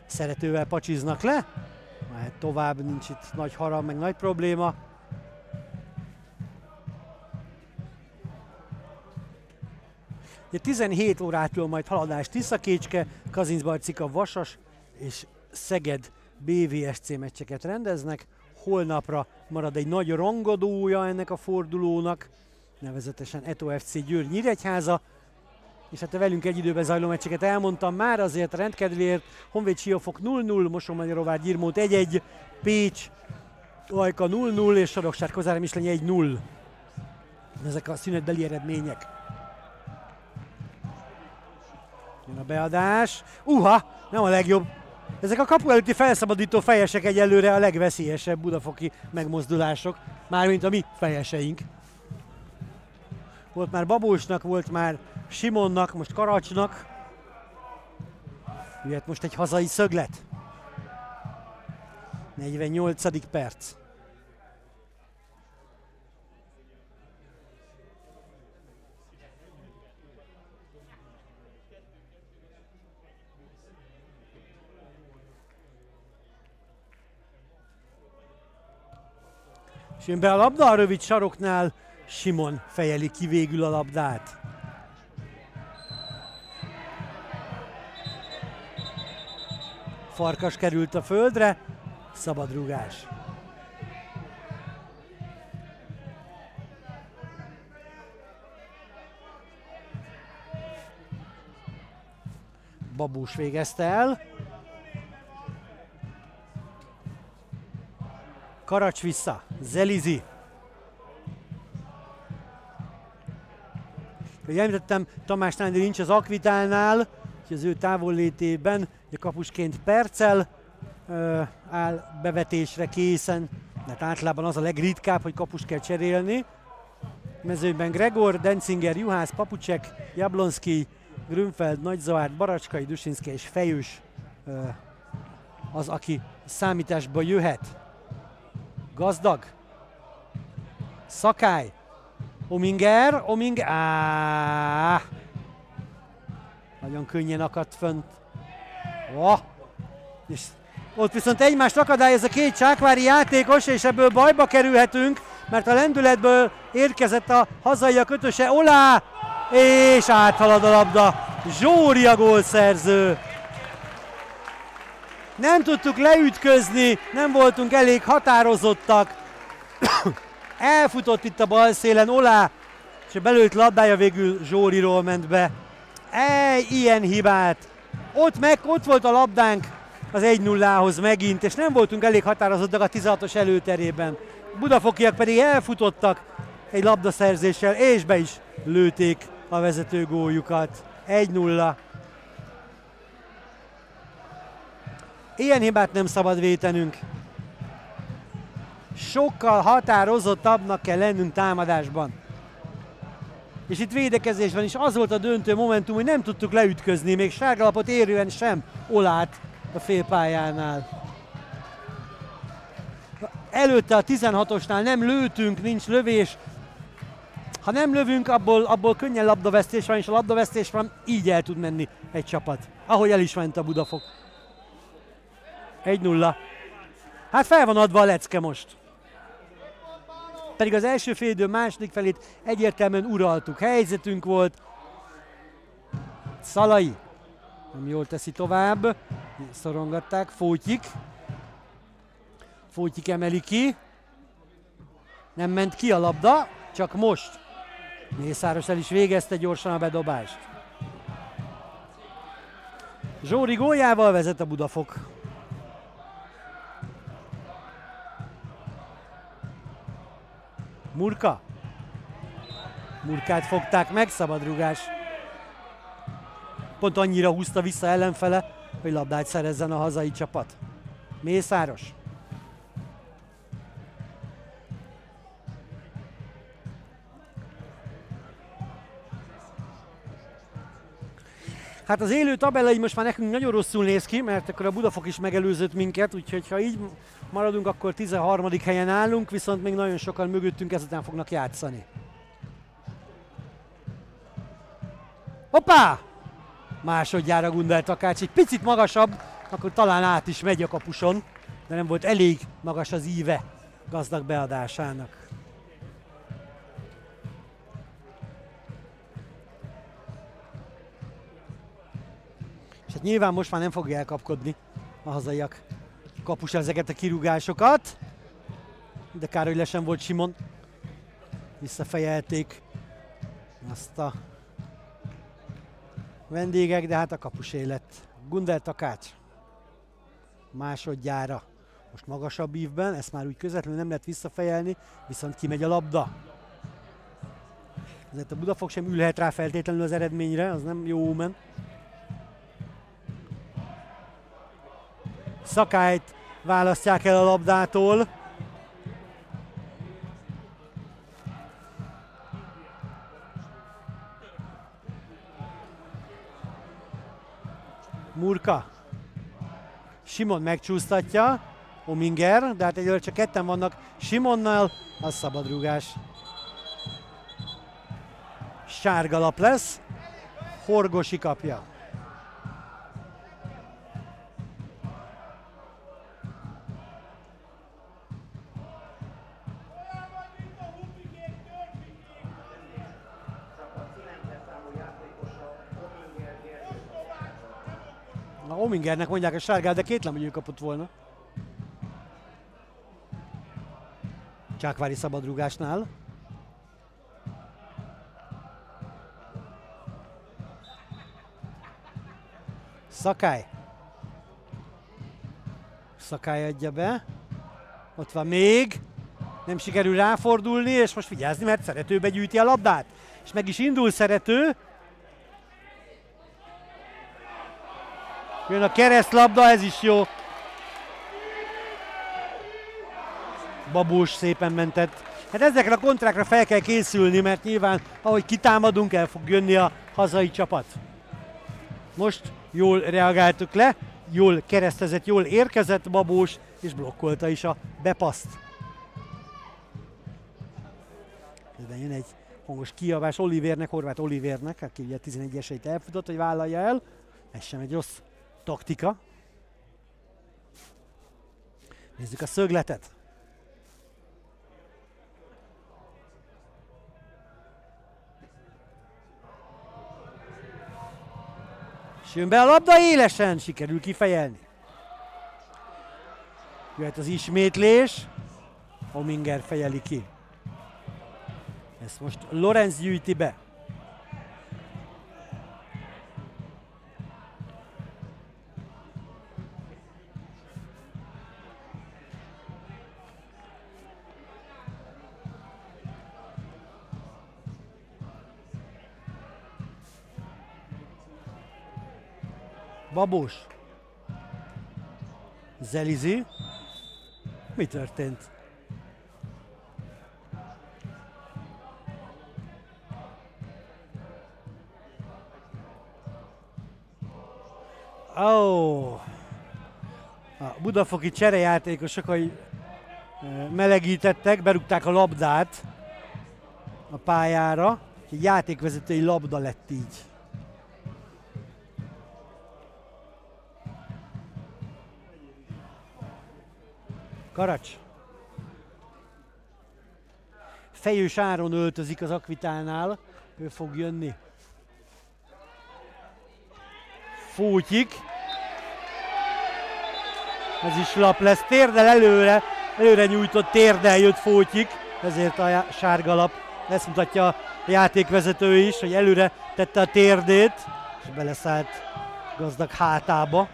Szeretővel pacsiznak le, mert tovább nincs itt nagy harag, meg nagy probléma. Ugye 17 órától majd haladás Tiszakécske, Kazincbarcika, Vasas és Szeged BVSC meccseket rendeznek. Holnapra marad egy nagy rangadója ennek a fordulónak, nevezetesen Eto FC Győr Nyíregyháza, és hát a velünk egy időben zajló meccseket elmondtam már, azért rendkedvéért Honvéd Siófok 0-0, Mosonmagyarovár Gyirmót 1-1, Pécs, Lajka 0-0 és Saroksár Kozára Misleny 1-0. Ezek a szünetbeli eredmények. Jön a beadás. Uha, nem a legjobb. Ezek a kapu előtti felszabadító fejesek egyelőre a legveszélyesebb budafoki megmozdulások, mármint a mi fejeseink. Volt már Babósnak, volt már Simonnak, most Karacsnak. Jöhet most egy hazai szöglet. 48. perc. És jön be a labda a rövid saroknál, Simon fejeli ki végül a labdát. Farkas került a földre, szabadrugás. Babus végezte el. Karacs vissza, Zelizi. Hogy említettem, Tamás Nándi nincs az Akvitálnál, hogy az ő távollétében a kapusként Percel ö, áll bevetésre készen, mert általában az a legritkább, hogy kapus kell cserélni. Mezőben Gregor, Denzinger, Juhász, Papucsek, Jablonski, Grünfeld, Nagyzavárd, Baracskai, Dusinski és Fejős ö, az, aki számításba jöhet. Gazdag. Szakály. Ominger, Ominger, áh. Nagyon könnyen akadt fönt. Oh. És ott viszont egymást a két csákvári játékos, és ebből bajba kerülhetünk, mert a lendületből érkezett a hazai kötöse Olá, és áthalad a labda. Zsóri a gólszerző. Nem tudtuk leütközni, nem voltunk elég határozottak. Elfutott itt a bal szélen Olá, és a belőtt labdája végül Zsóriról ment be. Ej, ilyen hibát. Ott meg, ott volt a labdánk az 1-0-hoz megint, és nem voltunk elég határozottak a 16-os előterében. Budafokiak pedig elfutottak egy labdaszerzéssel, és be is lőték a vezető góljukat. 1-0. Ilyen hibát nem szabad vétenünk. Sokkal határozottabbnak kell lennünk támadásban. És itt védekezésben is az volt a döntő momentum, hogy nem tudtuk leütközni, még sárgalapot érően sem Olát a félpályánál. Előtte a 16-osnál nem lőtünk, nincs lövés. Ha nem lövünk, abból, abból könnyen labdavesztés van, és a labdavesztés van, így el tud menni egy csapat. Ahogy el is ment a Budafok. 1-0. Hát fel van adva a lecke most. Pedig az első félidő második felét egyértelműen uraltuk. Helyzetünk volt. Szalai nem jól teszi tovább. Szorongatták. Fótyik. Fótyik emeli ki. Nem ment ki a labda, csak most. Mészáros el is végezte gyorsan a bedobást. Zsóri góljával vezet a Budafok. Murka. Murkát fogták meg, szabadrugás. Pont annyira húzta vissza ellenfele, hogy labdát szerezzen a hazai csapat. Mészáros. Hát az élő tabella így most már nekünk nagyon rosszul néz ki, mert akkor a Budafok is megelőzött minket, úgyhogy ha így maradunk, akkor 13. helyen állunk, viszont még nagyon sokan mögöttünk ezután fognak játszani. Hoppá! Másodjára Gundel Takács, egy picit magasabb, akkor talán át is megy a kapuson, de nem volt elég magas az íve gazdag beadásának. És hát nyilván most már nem fogja elkapkodni a hazaiak kapus ezeket a kirúgásokat. De kár, hogy lesen volt Simon. Visszafejelték azt a vendégek, de hát a kapus élet. Gundel Takács másodjára. Most magasabb ívben, ezt már úgy közvetlenül nem lehet visszafejelni, viszont kimegy a labda. Ezért a Budafok sem ülhet rá feltétlenül az eredményre, az nem jó men. Szakályt választják el a labdától. Murka. Simon megcsúsztatja. Ominger, de hát egyről csak ketten vannak Simonnal, az szabadrúgás. Sárga lap lesz. Horgosi kapja. Omingernek mondják a sárgát, de kétlem, hogy ő kapott volna. Csákvári szabadrugásnál. Szakály. Szakály adja be. Ott van még. Nem sikerül ráfordulni, és most vigyázni, mert szeretőbe gyűjti a labdát. És meg is indul szerető. Jön a keresztlabda, ez is jó. Babós szépen mentett. Hát ezekre a kontrákra fel kell készülni, mert nyilván ahogy kitámadunk, el fog jönni a hazai csapat. Most jól reagáltuk le, jól keresztezett, jól érkezett Babós, és blokkolta is a bepaszt. Közben jön egy hangos kiabás Olivernek, Horváth Olivernek, aki ugye 11-eseit elfutott, hogy vállalja el. Ez sem egy rossz taktika. Nézzük a szögletet. És jön be a labda élesen, sikerül kifejelni. Jöhet az ismétlés. Ominger fejeli ki. Ezt most Lorenz gyűjti be. Babós. Zelizi. Mi történt? Ó, oh. a budafoki cserejátékosok, hogy melegítettek, berúgták a labdát a pályára, egy játékvezetői labda lett így. Karacs. Fejős Áron öltözik az Akvitálnál. Ő fog jönni. Fútyik. Ez is lap lesz. Térdel előre. Előre nyújtott térdel jött Fútyik. Ezért a sárga lap. Ezt mutatja a játékvezető is, hogy előre tette a térdét, és beleszállt gazdag hátába.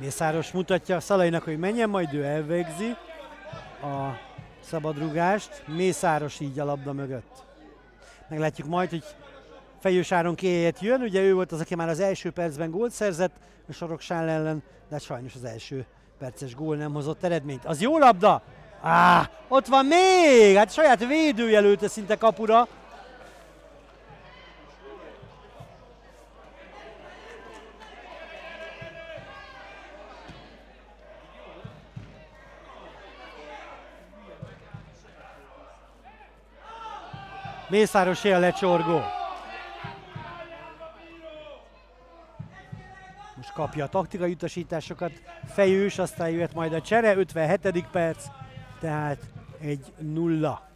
Mészáros mutatja Szalainak, hogy menjen, majd ő elvégzi a szabadrugást. Mészáros így a labda mögött. Meglátjuk majd, hogy Fejős Áron kéjét jön. Ugye ő volt az, aki már az első percben gólt szerzett a Soroksán ellen, de hát sajnos az első perces gól nem hozott eredményt. Az jó labda! Á, ott van még! Hát saját védőjelölte szinte kapura. Mészáros a lecsorgó. Most kapja a taktikai utasításokat. Fejős, aztán jöhet majd a csere, 57. perc, tehát egy nulla.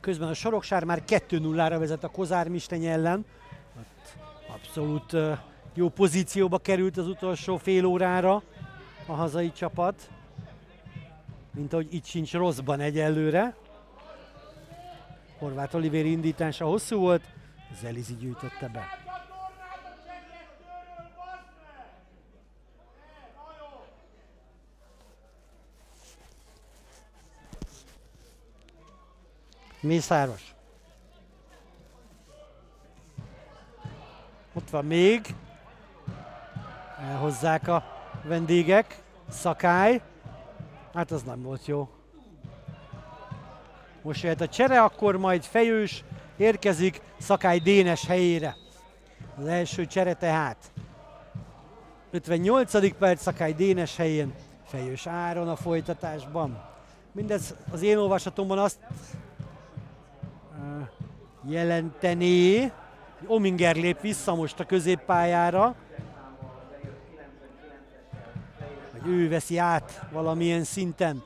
Közben a Soroksár már 2-0-ra vezet a Kozár Misteny ellen. abszolút jó pozícióba került az utolsó fél órára a hazai csapat mint ahogy itt sincs rosszban egyelőre. Horváth Olivér indítása hosszú volt, Zelizi gyűjtötte be. Mészáros. Ott van még. Elhozzák a vendégek. Szakály. Hát az nem volt jó. Most jöhet a csere, akkor majd fejős érkezik Szakály Dénes helyére. Az első csere tehát. 58. perc Szakály Dénes helyén, fejős Áron a folytatásban. Mindez az én olvasatomban azt jelenteni, hogy Ominger lép vissza most a középpályára, hogy ő veszi át valamilyen szinten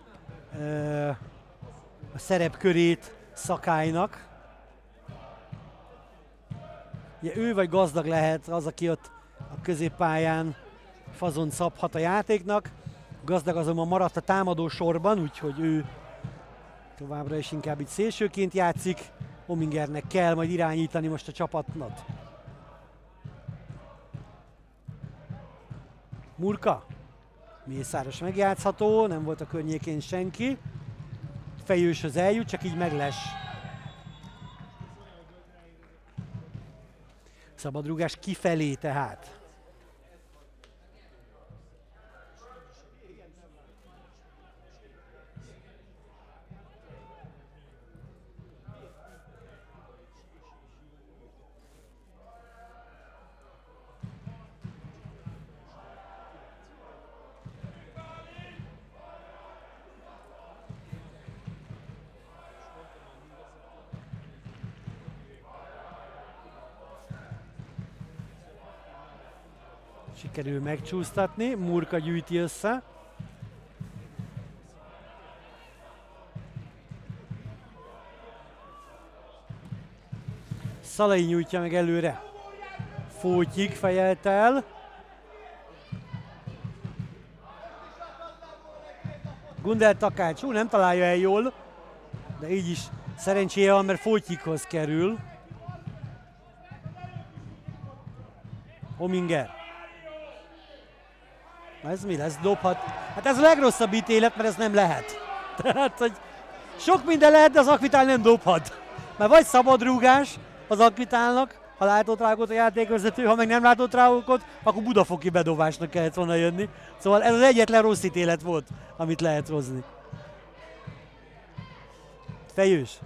a szerepkörét szakálynak. Ugye ő vagy gazdag lehet az, aki ott a középpályán fazon szabhat a játéknak. Gazdag azonban maradt a támadó sorban, úgyhogy ő továbbra is inkább itt szélsőként játszik. Omingernek kell majd irányítani most a csapatnak. Murka Mészáros megjátszható, nem volt a környékén senki. az eljut, csak így megles. Szabadrugás kifelé tehát. Sikerül megcsúsztatni, Murka gyűjti össze. Szalai nyújtja meg előre. Fótyik fejelt el. Gundel Takács, ú, nem találja el jól, de így is szerencséje van, mert Fótyikhoz kerül. Ez mi lesz? Dobhat. Hát ez a legrosszabb ítélet, mert ez nem lehet. Tehát, hogy sok minden lehet, de az akvitál nem dobhat. Mert vagy szabad rúgás az akvitálnak, ha látott rákot a játékvezető, ha meg nem látott rákot, akkor budafoki bedobásnak kellett volna jönni. Szóval ez az egyetlen rossz ítélet volt, amit lehet hozni. Fejős.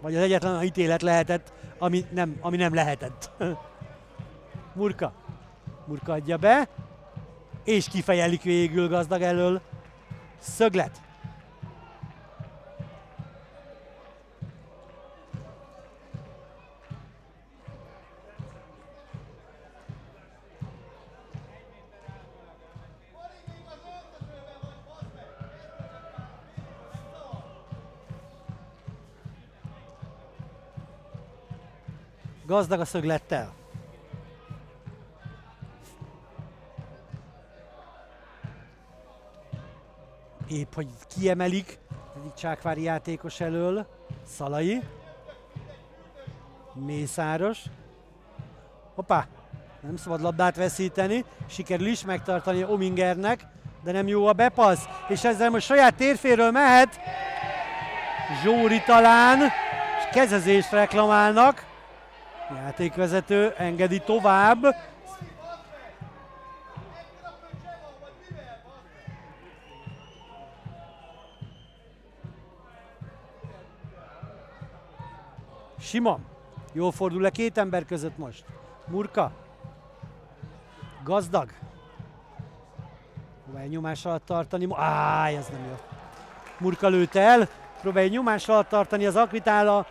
Vagy az egyetlen ítélet lehetett, ami nem, ami nem lehetett. Murka. Murka adja be és kifejelik végül gazdag elől. Szöglet. Gazdag a szöglettel. Épp, hogy kiemelik egyik csákvári játékos elől. Szalai. Mészáros. Hoppá! Nem szabad labdát veszíteni. Sikerül is megtartani Omingernek, de nem jó a bepasz. És ezzel most saját térféről mehet. Zsóri talán. És kezezést reklamálnak. Játékvezető engedi tovább. Sima. Jól fordul le két ember között most. Murka. Gazdag. Próbálja nyomás alatt tartani. Áj, ez nem jó. Murka lőtte el. Próbálja nyomás alatt tartani az Akvitála.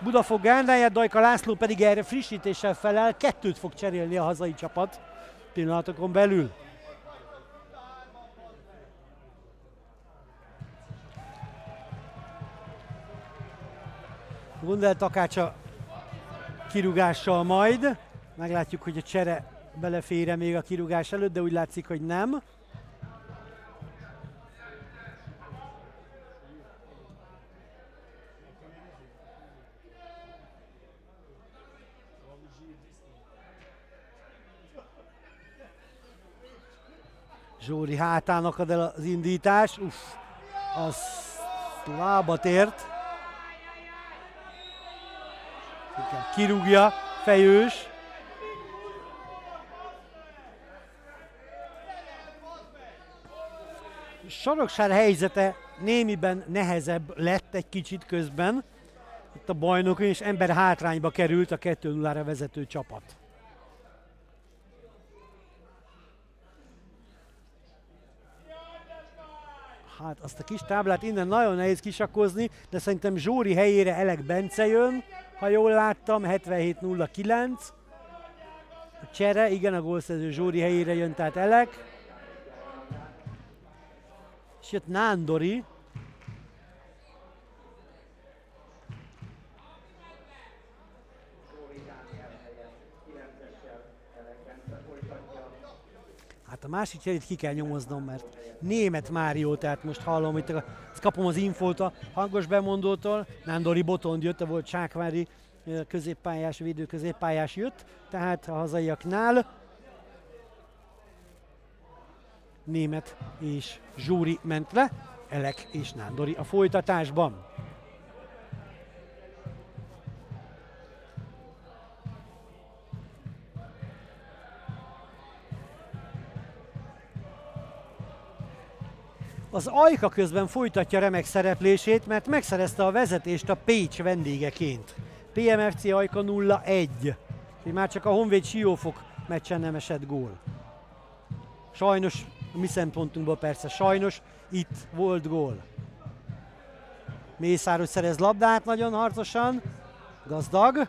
Budafok Gándáját, Dajka László pedig erre frissítéssel felel, kettőt fog cserélni a hazai csapat pillanatokon belül. Gundel Takácsa kirúgással majd. Meglátjuk, hogy a csere belefére még a kirúgás előtt, de úgy látszik, hogy nem. Zsóri hátának ad el az indítás. Uff, az lábat ért. Kirúgja, fejős. Soroksár helyzete némiben nehezebb lett egy kicsit közben. Itt a bajnok és ember hátrányba került a 2-0-ra vezető csapat. Hát azt a kis táblát innen nagyon nehéz kisakozni, de szerintem Zsóri helyére Elek Bence jön, ha jól láttam, 77-09. A csere, igen, a gólszerző Zsóri helyére jön, tehát Elek. És jött Nándori, Hát a másik cserét ki kell nyomoznom, mert német Mário, tehát most hallom, hogy kapom az infót a hangos bemondótól. Nándori Botond jött, volt Csákvári középpályás, védő középpályás jött, tehát a hazaiaknál német és Zsúri ment le, Elek és Nándori a folytatásban. Az Ajka közben folytatja remek szereplését, mert megszerezte a vezetést a Pécs vendégeként. PMFC Ajka 0-1. Már csak a Honvéd Siófok meccsen nem esett gól. Sajnos, a mi szempontunkból persze sajnos, itt volt gól. Mészáros szerez labdát nagyon harcosan. Gazdag.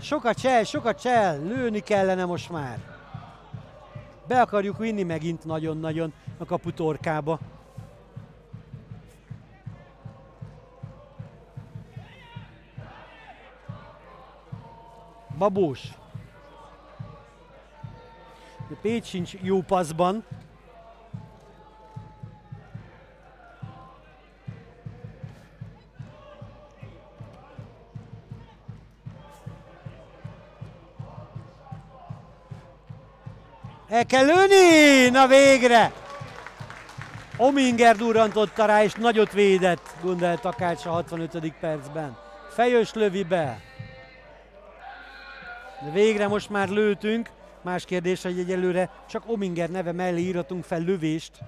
Sokat csel, sokat csel, lőni kellene most már. Be akarjuk vinni megint nagyon-nagyon a kaputorkába. Babós. Pécs sincs jó paszban. El kell lőni! Na végre! Ominger durrantotta rá, és nagyot védett Gundel Takács a 65. percben. Fejős lövi be. De végre most már lőtünk. Más kérdés, hogy egyelőre csak Ominger neve mellé írhatunk fel lövést.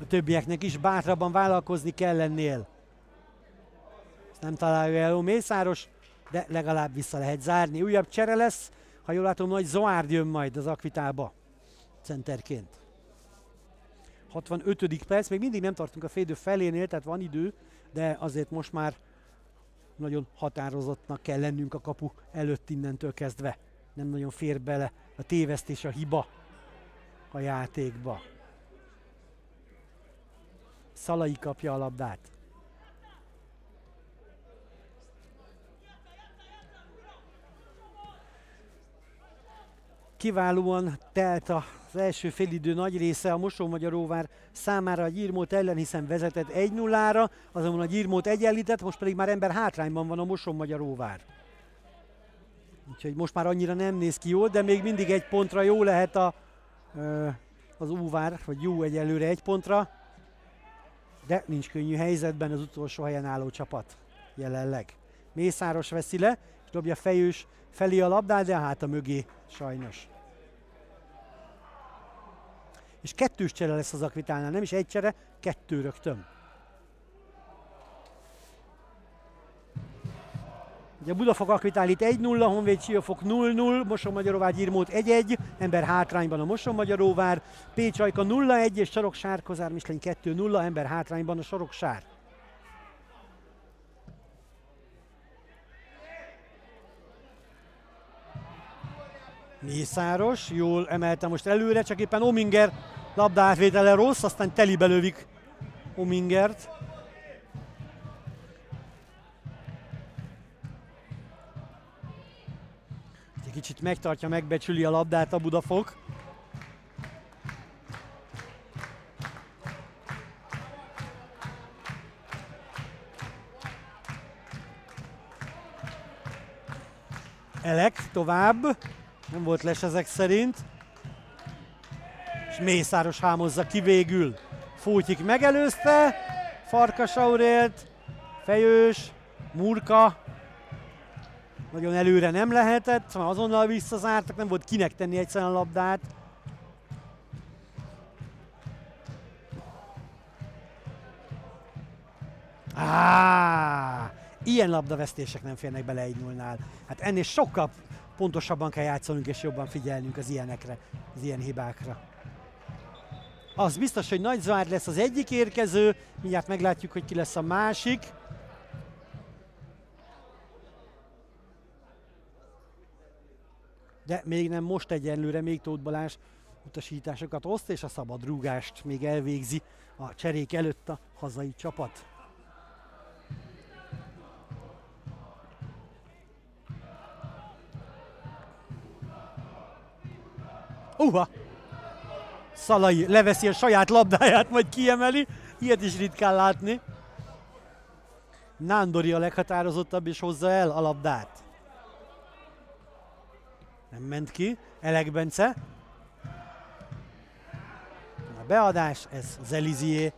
A többieknek is bátrabban vállalkozni kell ennél. Ezt nem találja el Mészáros, de legalább vissza lehet zárni. Újabb csere lesz Ha jól látom, nagy Zoárd jön majd az Akvitába centerként. 65. perc, még mindig nem tartunk a félidő felénél, tehát van idő, de azért most már nagyon határozottnak kell lennünk a kapu előtt innentől kezdve. Nem nagyon fér bele a tévesztés, a hiba a játékba. Szalai kapja a labdát. Kiválóan telt az első félidő nagy része a Mosó-Magyaróvár számára a Gyirmót ellen, hiszen vezetett 1-0-ra, azonban a Gyirmót egyenlített, most pedig már ember hátrányban van a Mosó-Magyaróvár. Úgyhogy most már annyira nem néz ki jól, de még mindig egy pontra jó lehet a, az Úvár, vagy jó egyelőre egy pontra de nincs könnyű helyzetben az utolsó helyen álló csapat jelenleg. Mészáros veszi le, és dobja fejős felé a labdát, de a mögé sajnos. És kettős csere lesz az akvitálnál, nem is egy csere, kettő rögtön. Ugye Budafok Akvitál itt 1-0, Honvéd Siófok 0-0, Moson-Magyaróvár Gyirmót 1-1, ember hátrányban a Moson-Magyaróvár, Pécs Ajka 0-1 és Sarok Sár Kozár Misleny 2-0, ember hátrányban a Sarok Mészáros, jól emelte most előre, csak éppen Ominger labdátvétele rossz, aztán teli belövik Omingert. kicsit megtartja, megbecsüli a labdát a Budafok. Elek tovább, nem volt les ezek szerint. És Mészáros hámozza ki végül. Fújtik megelőzte, Farkas Aurélt, Fejős, Murka, nagyon előre nem lehetett, már azonnal visszazártak, nem volt kinek tenni egyszerűen a labdát. Á, ilyen labdavesztések nem férnek bele egy nullnál. Hát ennél sokkal pontosabban kell játszanunk és jobban figyelnünk az ilyenekre, az ilyen hibákra. Az biztos, hogy Nagy Zvárd lesz az egyik érkező, mindjárt meglátjuk, hogy ki lesz a másik. de még nem most egyenlőre, még Tóth Balázs utasításokat oszt, és a szabad rúgást még elvégzi a cserék előtt a hazai csapat. Uha! Szalai leveszi a saját labdáját, majd kiemeli. Ilyet is ritkán látni. Nándori a leghatározottabb, és hozza el a labdát. Nem ment ki. Elek Bence. A beadás, ez az Elizié.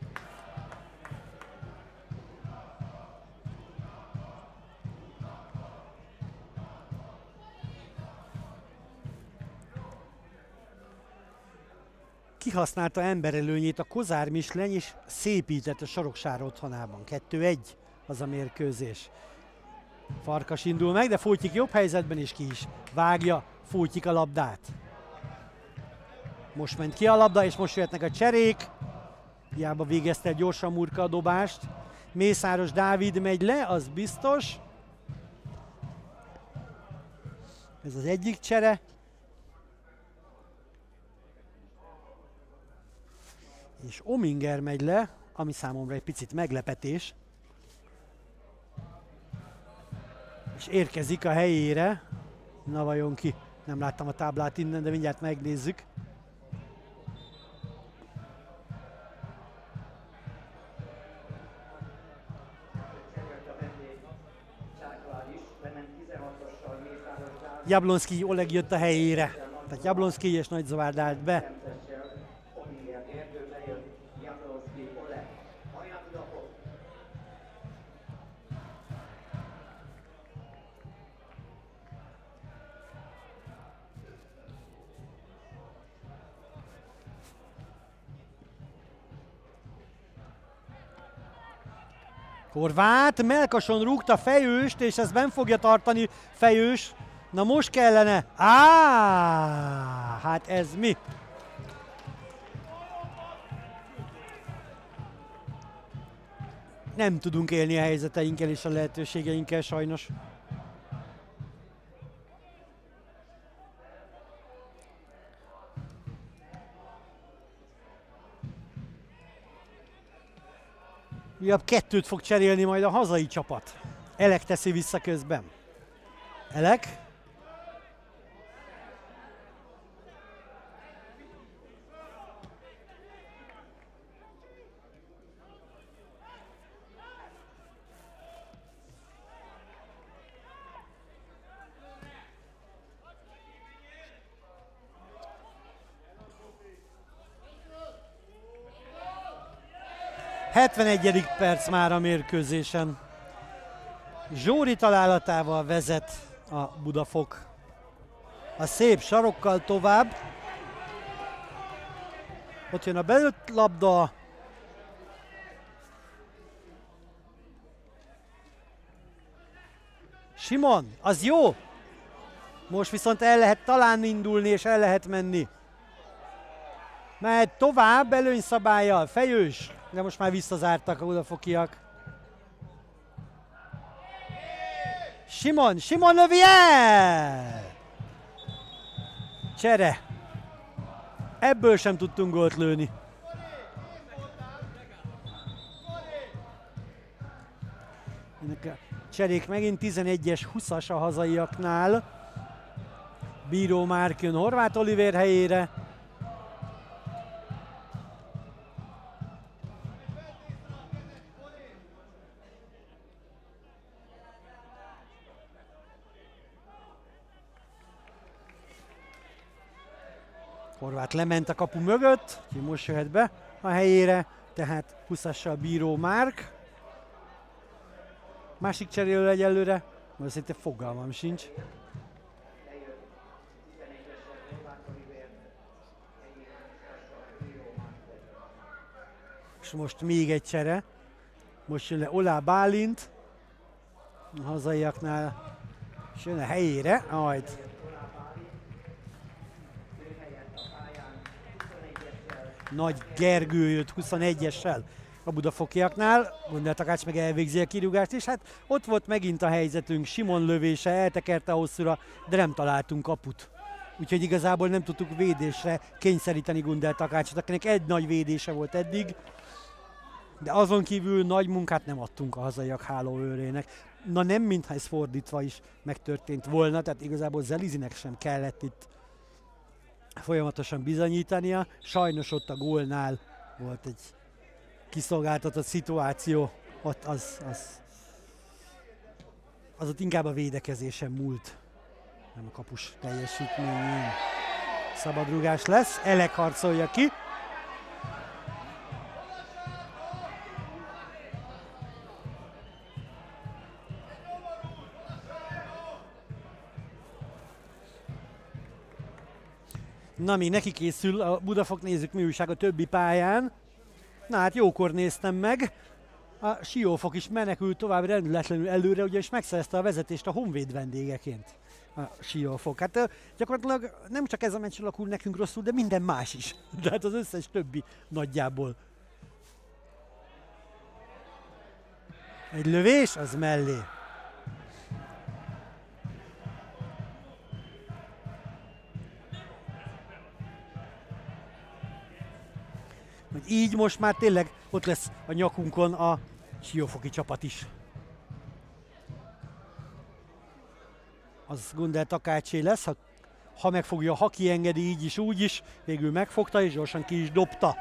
Kihasználta emberelőnyét a Kozár Misleny, és szépített a Saroksár otthonában. 2-1 az a mérkőzés. Farkas indul meg, de Fújtik jobb helyzetben is ki is vágja Fújtik a labdát. Most ment ki a labda, és most jöhetnek a cserék. Hiába végezte gyorsan Murka a dobást. Mészáros Dávid megy le, az biztos. Ez az egyik csere. És Ominger megy le, ami számomra egy picit meglepetés. és érkezik a helyére. Na vajon ki? Nem láttam a táblát innen, de mindjárt megnézzük. Jablonski Oleg jött a helyére. Tehát Jablonski és Nagy Zavárd állt be. Horvát, melkason rúgta fejőst, és ez ben fogja tartani fejős. Na most kellene. Á, hát ez mi? Nem tudunk élni a helyzeteinkkel és a lehetőségeinkkel sajnos. Újabb kettőt fog cserélni majd a hazai csapat. Elek teszi vissza közben. Elek. Hetvenegyedik perc már a mérkőzésen. Zsóri találatával vezet a Budafok. A szép sarokkal tovább. Ott jön a belőtt labda. Simon, az jó. Most viszont el lehet talán indulni és el lehet menni. Mehet tovább előnyszabályjal, fejős, de most már visszazártak a udafokiak. Simon, Simon lövi el! Csere. Ebből sem tudtunk gólt lőni. Cserék megint 11-es, 20-as a hazaiaknál. Bíró Márk jön Horváth Oliver helyére. Horváth lement a kapu mögött, úgyhogy most jöhet be a helyére, tehát 20-assal bíró Márk. Másik cserélő egyelőre, mert szinte fogalmam sincs. És most még egy csere. Most jön le Olá Bálint. A hazaiaknál és jön a helyére, majd Nagy Gergő jött 21-essel a budafokiaknál, Gondel Takács meg elvégzi a kirúgást, és hát ott volt megint a helyzetünk, Simon lövése, eltekerte hosszúra, de nem találtunk kaput. Úgyhogy igazából nem tudtuk védésre kényszeríteni Gundel Takácsot, akinek egy nagy védése volt eddig, de azon kívül nagy munkát nem adtunk a hazaiak hálóőrének. Na nem mintha ez fordítva is megtörtént volna, tehát igazából Zelizinek sem kellett itt folyamatosan bizonyítania. Sajnos ott a gólnál volt egy kiszolgáltatott szituáció, ott az, az, az ott inkább a védekezésen múlt, nem a kapus teljesítményén. Szabadrugás lesz, Elek harcolja ki, Na, mi neki készül a Budafok, nézzük mi újság a többi pályán. Na hát jókor néztem meg. A Siófok is menekült tovább rendületlenül előre, ugye, és megszerezte a vezetést a Honvéd vendégeként a Siófok. Hát gyakorlatilag nem csak ez a meccs alakul nekünk rosszul, de minden más is. De hát az összes többi nagyjából. Egy lövés, az mellé. Így most már tényleg ott lesz a nyakunkon a Siófoki csapat is. Az Gundel Takácsé lesz, ha, ha megfogja, ha kiengedi így is, úgy is, végül megfogta és gyorsan ki is dobta.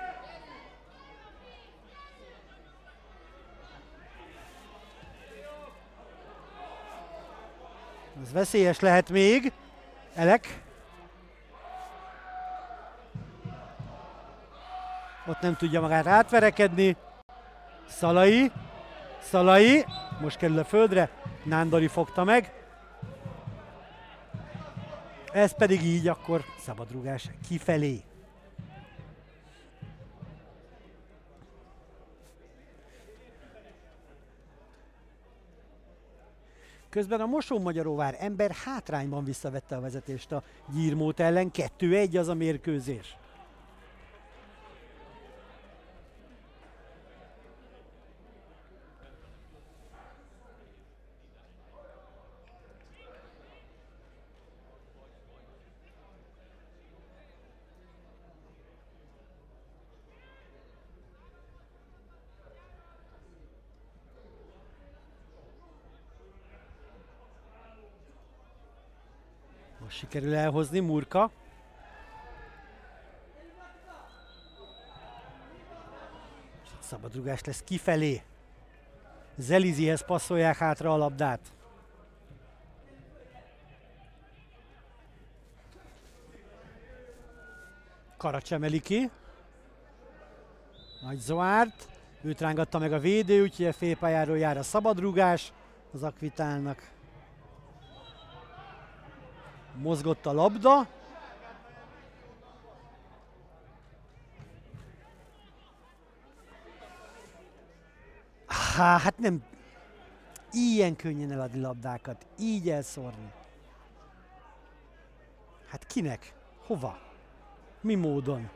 Ez veszélyes lehet még. Elek. Ott nem tudja magát átverekedni. Szalai. Szalai. Most kerül a földre. Nándori fogta meg. Ez pedig így akkor szabadrugás kifelé. Közben a Mosó-Magyaróvár ember hátrányban visszavette a vezetést a Gyírmót ellen, 2-1 az a mérkőzés. Sikerül elhozni Murka. Szabadrugás lesz kifelé. Zelizihez passzolják hátra a labdát. Karacs emeli ki. Nagy Zoárt. Őt rángatta meg a védő, úgyhogy a félpályáról jár a szabadrugás az Akvitálnak mozgott a labda. Há, hát nem ilyen könnyen eladni labdákat, így elszórni. Hát kinek? Hova? Mi módon?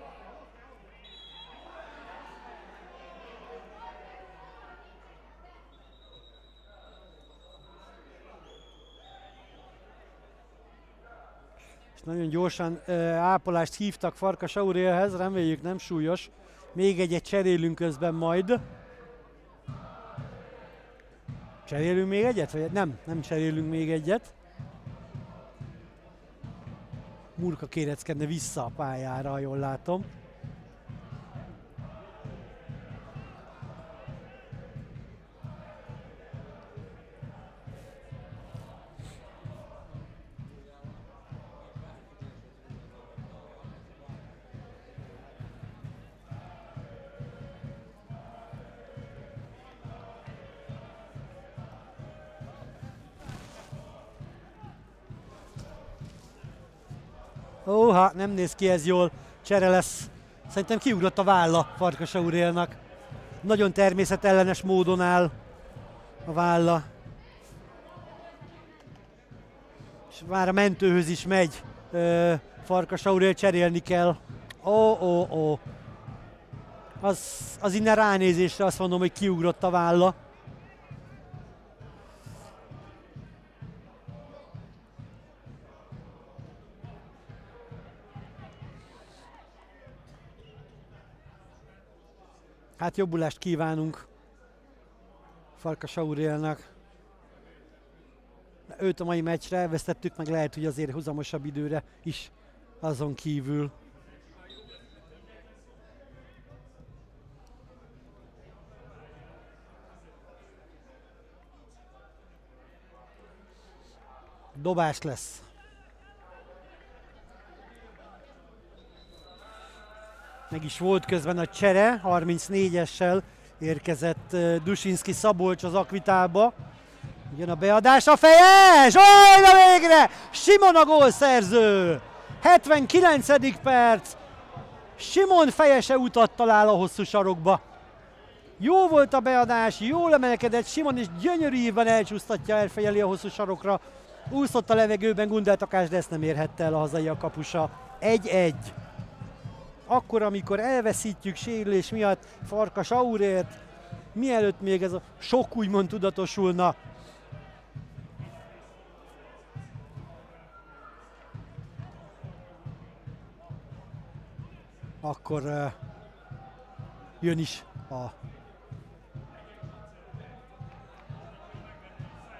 Nagyon gyorsan ápolást hívtak Farkas Aurélhez, reméljük nem súlyos. Még egyet cserélünk közben majd. Cserélünk még egyet? Vagy nem, nem cserélünk még egyet. Murka kéreckedne vissza a pályára, jól látom. Néz ki ez jól. Csere lesz. Szerintem kiugrott a válla Farkas Aurélnak. Nagyon természetellenes módon áll a válla. És már a mentőhöz is megy. Farkas Aurél cserélni kell. Ó, ó, ó. Az, az innen ránézésre azt mondom, hogy kiugrott a válla. Hát jobbulást kívánunk Farkas Aurélnak. Őt a mai meccsre elvesztettük, meg lehet, hogy azért huzamosabb időre is azon kívül. Dobás lesz. Meg is volt közben a csere, 34-essel érkezett Dusinski Szabolcs az Akvitába. Jön a beadás, a fejes! Olyan végre! Simon a gólszerző! 79. perc. Simon fejese utat talál a hosszú sarokba. Jó volt a beadás, jól emelkedett Simon, és gyönyörűen elcsúsztatja, elfejeli a hosszú sarokra. Úszott a levegőben Gundeltakás, de ezt nem érhette el a hazai a kapusa. 1-1 akkor, amikor elveszítjük sérülés miatt Farkas Aurért, mielőtt még ez a sok úgymond tudatosulna, akkor uh, jön is a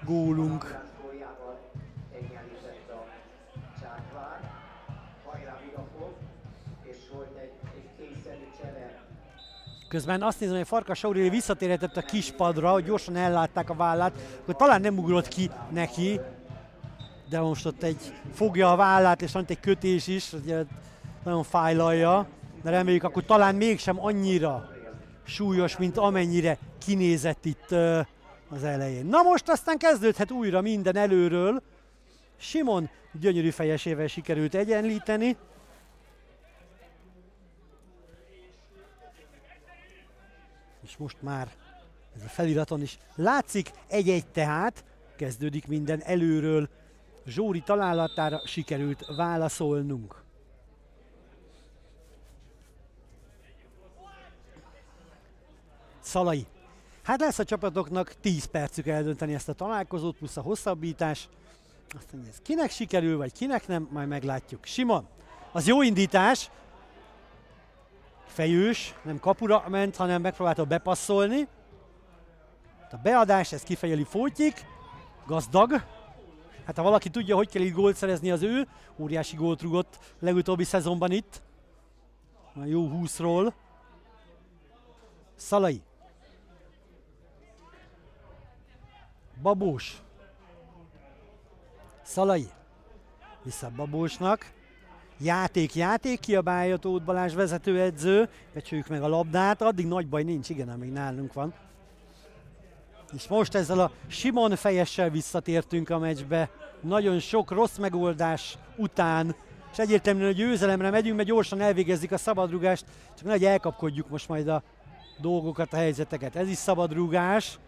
gólunk. Közben azt nézem, hogy Farkas Auréli visszatérhetett a kispadra, hogy gyorsan ellátták a vállát, hogy talán nem ugrott ki neki, de most ott egy fogja a vállát, és van egy kötés is, ugye nagyon fájlalja, de reméljük akkor talán mégsem annyira súlyos, mint amennyire kinézett itt az elején. Na most aztán kezdődhet újra minden előről. Simon gyönyörű fejesével sikerült egyenlíteni. És most már ez a feliraton is látszik, egy-egy tehát, kezdődik minden előről. Zsóri találatára sikerült válaszolnunk. Szalai. Hát lesz a csapatoknak 10 percük eldönteni ezt a találkozót, plusz a hosszabbítás. Azt mondja, ez kinek sikerül, vagy kinek nem, majd meglátjuk. Simon, az jó indítás. Fejős, nem kapura ment, hanem megpróbálta bepasszolni. A beadás, ez kifejeli Fótyik. Gazdag. Hát ha valaki tudja, hogy kell itt gólt szerezni, az ő. Óriási gólt rugott legutóbbi szezonban itt. A jó 20-ról. Szalai. Babós. Szalai. Vissza Babósnak. Játék, játék, kiabálja Tóth Balázs vezetőedző. Becsüljük meg a labdát, addig nagy baj nincs, igen, amíg nálunk van. És most ezzel a Simon fejessel visszatértünk a meccsbe. Nagyon sok rossz megoldás után, és egyértelműen a győzelemre megyünk, mert gyorsan elvégezzük a szabadrugást, csak nagy elkapkodjuk most majd a dolgokat, a helyzeteket. Ez is szabadrugás.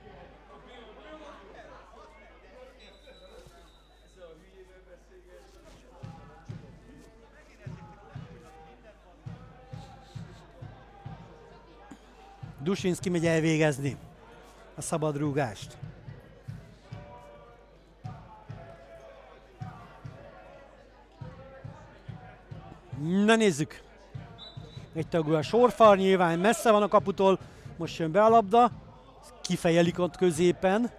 Dusinski megy elvégezni a szabadrúgást. Na nézzük. Egy tagú a sorfal, nyilván messze van a kaputól, most jön be a labda, kifejelik ott középen,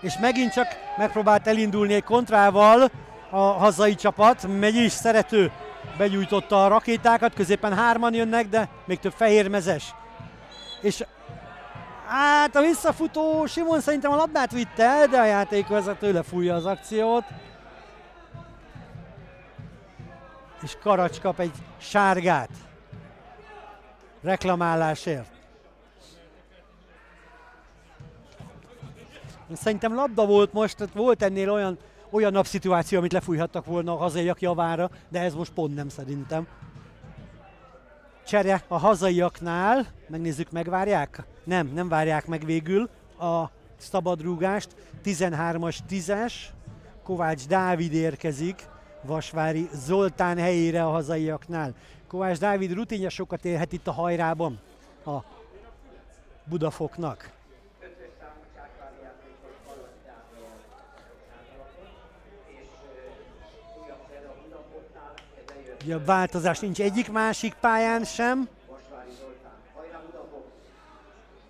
és megint csak megpróbált elindulni egy kontrával a hazai csapat, megy is szerető, begyújtotta a rakétákat, középen hárman jönnek, de még több fehérmezes és hát a visszafutó Simon szerintem a labdát vitte, de a játékvezető lefújja az akciót. És Karacs kap egy sárgát. Reklamálásért. Szerintem labda volt most, tehát volt ennél olyan, olyan napszituáció, amit lefújhattak volna a hazaiak javára, de ez most pont nem szerintem csere a hazaiaknál, megnézzük, megvárják? Nem, nem várják meg végül a szabadrúgást. 13-as, 10-es, Kovács Dávid érkezik, Vasvári Zoltán helyére a hazaiaknál. Kovács Dávid rutinja sokat élhet itt a hajrában a Budafoknak. Ugye a változás nincs egyik másik pályán sem.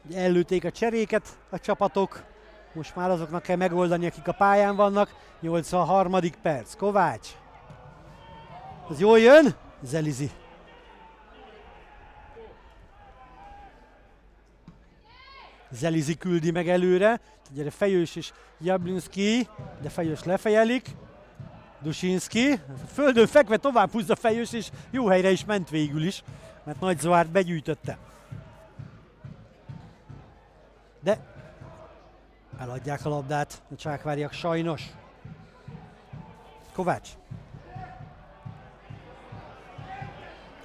Ugye ellőtték a cseréket a csapatok. Most már azoknak kell megoldani, akik a pályán vannak. 83. perc. Kovács. Az jól jön? Zelizi. Zelizi küldi meg előre. Gyere Fejős és Jablinski, de Fejős lefejelik. Dusinski, földön fekve tovább húzza fejős, és jó helyre is ment végül is, mert Nagy Zoárt begyűjtötte. De eladják a labdát a csákváriak sajnos. Kovács.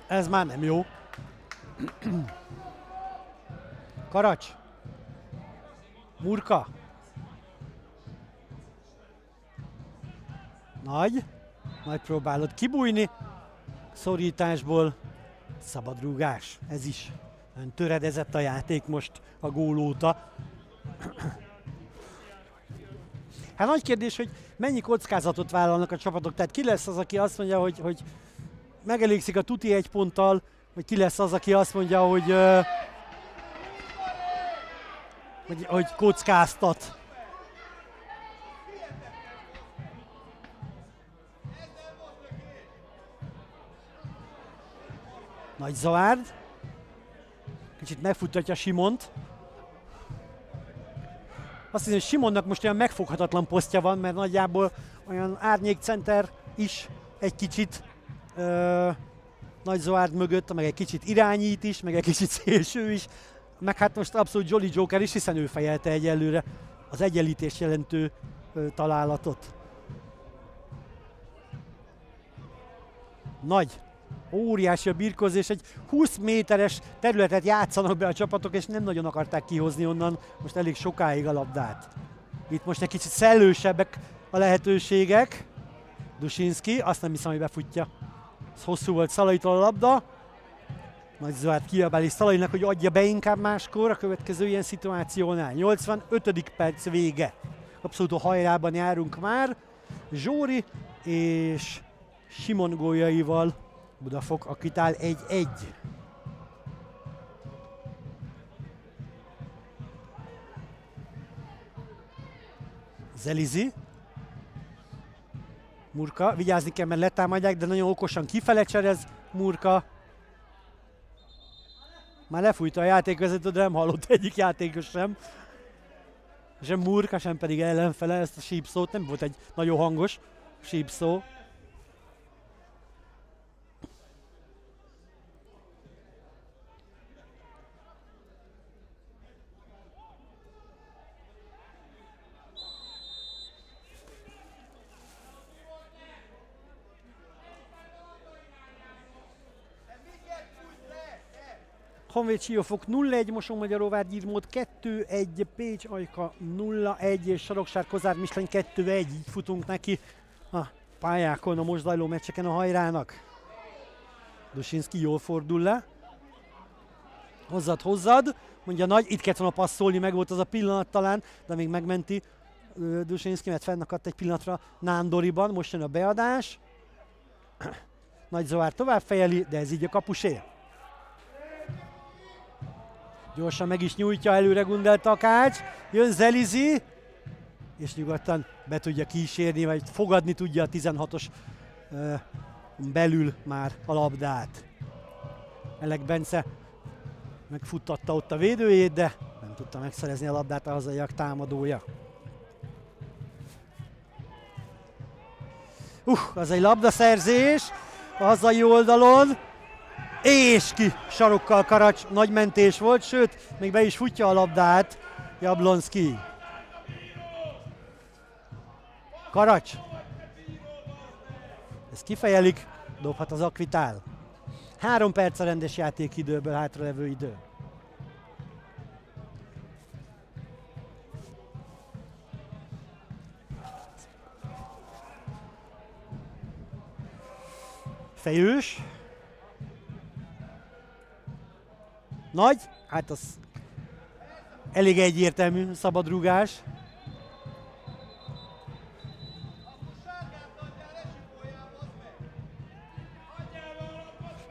Ez már nem jó. Karacs. Murka. Nagy. Majd próbálod kibújni. Szorításból szabad rúgás. Ez is. Ön töredezett a játék most a gól óta. Hát nagy kérdés, hogy mennyi kockázatot vállalnak a csapatok. Tehát ki lesz az, aki azt mondja, hogy, hogy megelégszik a tuti egy ponttal, vagy ki lesz az, aki azt mondja, hogy, hogy, hogy kockáztat. Nagy Zalárd. Kicsit megfuttatja Simont. Azt hiszem, hogy Simonnak most olyan megfoghatatlan posztja van, mert nagyjából olyan árnyékcenter is egy kicsit ö, Nagy Zoárd mögött, meg egy kicsit irányít is, meg egy kicsit szélső is, meg hát most abszolút Jolly Joker is, hiszen ő fejelte egyelőre az egyenlítés jelentő ö, találatot. Nagy óriási a birkozás, egy 20 méteres területet játszanak be a csapatok, és nem nagyon akarták kihozni onnan most elég sokáig a labdát. Itt most egy kicsit szellősebbek a lehetőségek. Dusinski, azt nem hiszem, hogy befutja. Ez hosszú volt Szalaitól a labda. Nagy Zoát kiabáli Szalainak, hogy adja be inkább máskor a következő ilyen szituációnál. 85. perc vége. Abszolút a hajrában járunk már. Zsóri és Simon góljaival Budafok akitál 1-1. Zelizi. Murka, vigyázni kell, mert letámadják, de nagyon okosan kifele cserez Murka. Már lefújta a játékvezető, de nem hallott egyik játékos sem. Sem Murka, sem pedig ellenfele ezt a sípszót, nem volt egy nagyon hangos sípszó. Honvéd Siófok 0-1, Moson Magyaróvár Gyirmót 2-1, Pécs Ajka 0-1 és Saroksár Kozár Mislany 2-1, így futunk neki a pályákon, a most zajló meccseken a hajrának. Dusinski jól fordul le. Hozzad, hozzad, mondja nagy, itt kellett volna passzolni, meg volt az a pillanat talán, de még megmenti Dusinski, mert fennakadt egy pillanatra Nándoriban, most jön a beadás. Nagy Zoár tovább fejeli, de ez így a kapusé. Gyorsan meg is nyújtja előre Gundel Takács. Jön Zelizi, és nyugodtan be tudja kísérni, vagy fogadni tudja a 16-os belül már a labdát. Elek Bence megfuttatta ott a védőjét, de nem tudta megszerezni a labdát a hazaiak támadója. Uh, az egy labdaszerzés a hazai oldalon és ki sarokkal Karacs, nagy mentés volt, sőt, még be is futja a labdát Jablonski. Karacs. Ez kifejelik, dobhat az Akvitál. Három perc a rendes játékidőből hátralevő idő. Fejős. Nagy, hát az elég egyértelmű szabadrugás.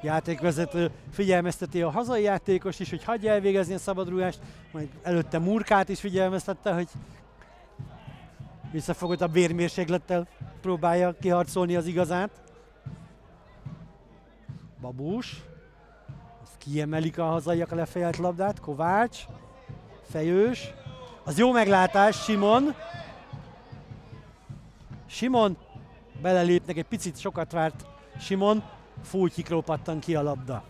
játékvezető figyelmezteti a hazai játékos is, hogy hagyja elvégezni a szabadrugást, majd előtte Murkát is figyelmeztette, hogy visszafogottabb vérmérséklettel próbálja kiharcolni az igazát. Babus. Kiemelik a hazaiak a lefejelt labdát. Kovács. Fejős. Az jó meglátás, Simon. Simon. Belelépnek, egy picit sokat várt Simon. Fújkikról pattan ki a labda.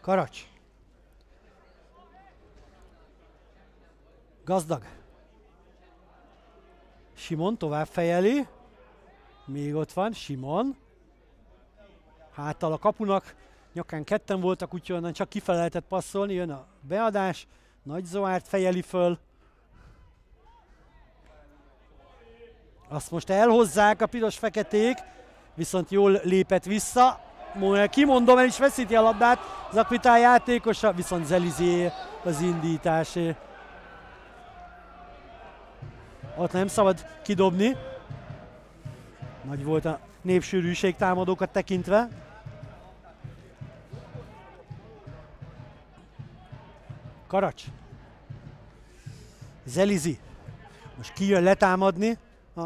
Karacs. Gazdag. Simon tovább fejeli. Még ott van Simon. Háttal a kapunak. Nyakán ketten voltak, úgyhogy onnan csak kifele lehetett passzolni. Jön a beadás. Nagy Zoárt fejeli föl. Azt most elhozzák a piros-feketék, viszont jól lépett vissza. Kimondom, el is veszíti a labdát. Zakvitál játékosa, viszont Zelizé az indításé. Ott nem szabad kidobni. Nagy volt a népsűrűség támadókat tekintve. Karacs. Zelizi. Most kijön letámadni a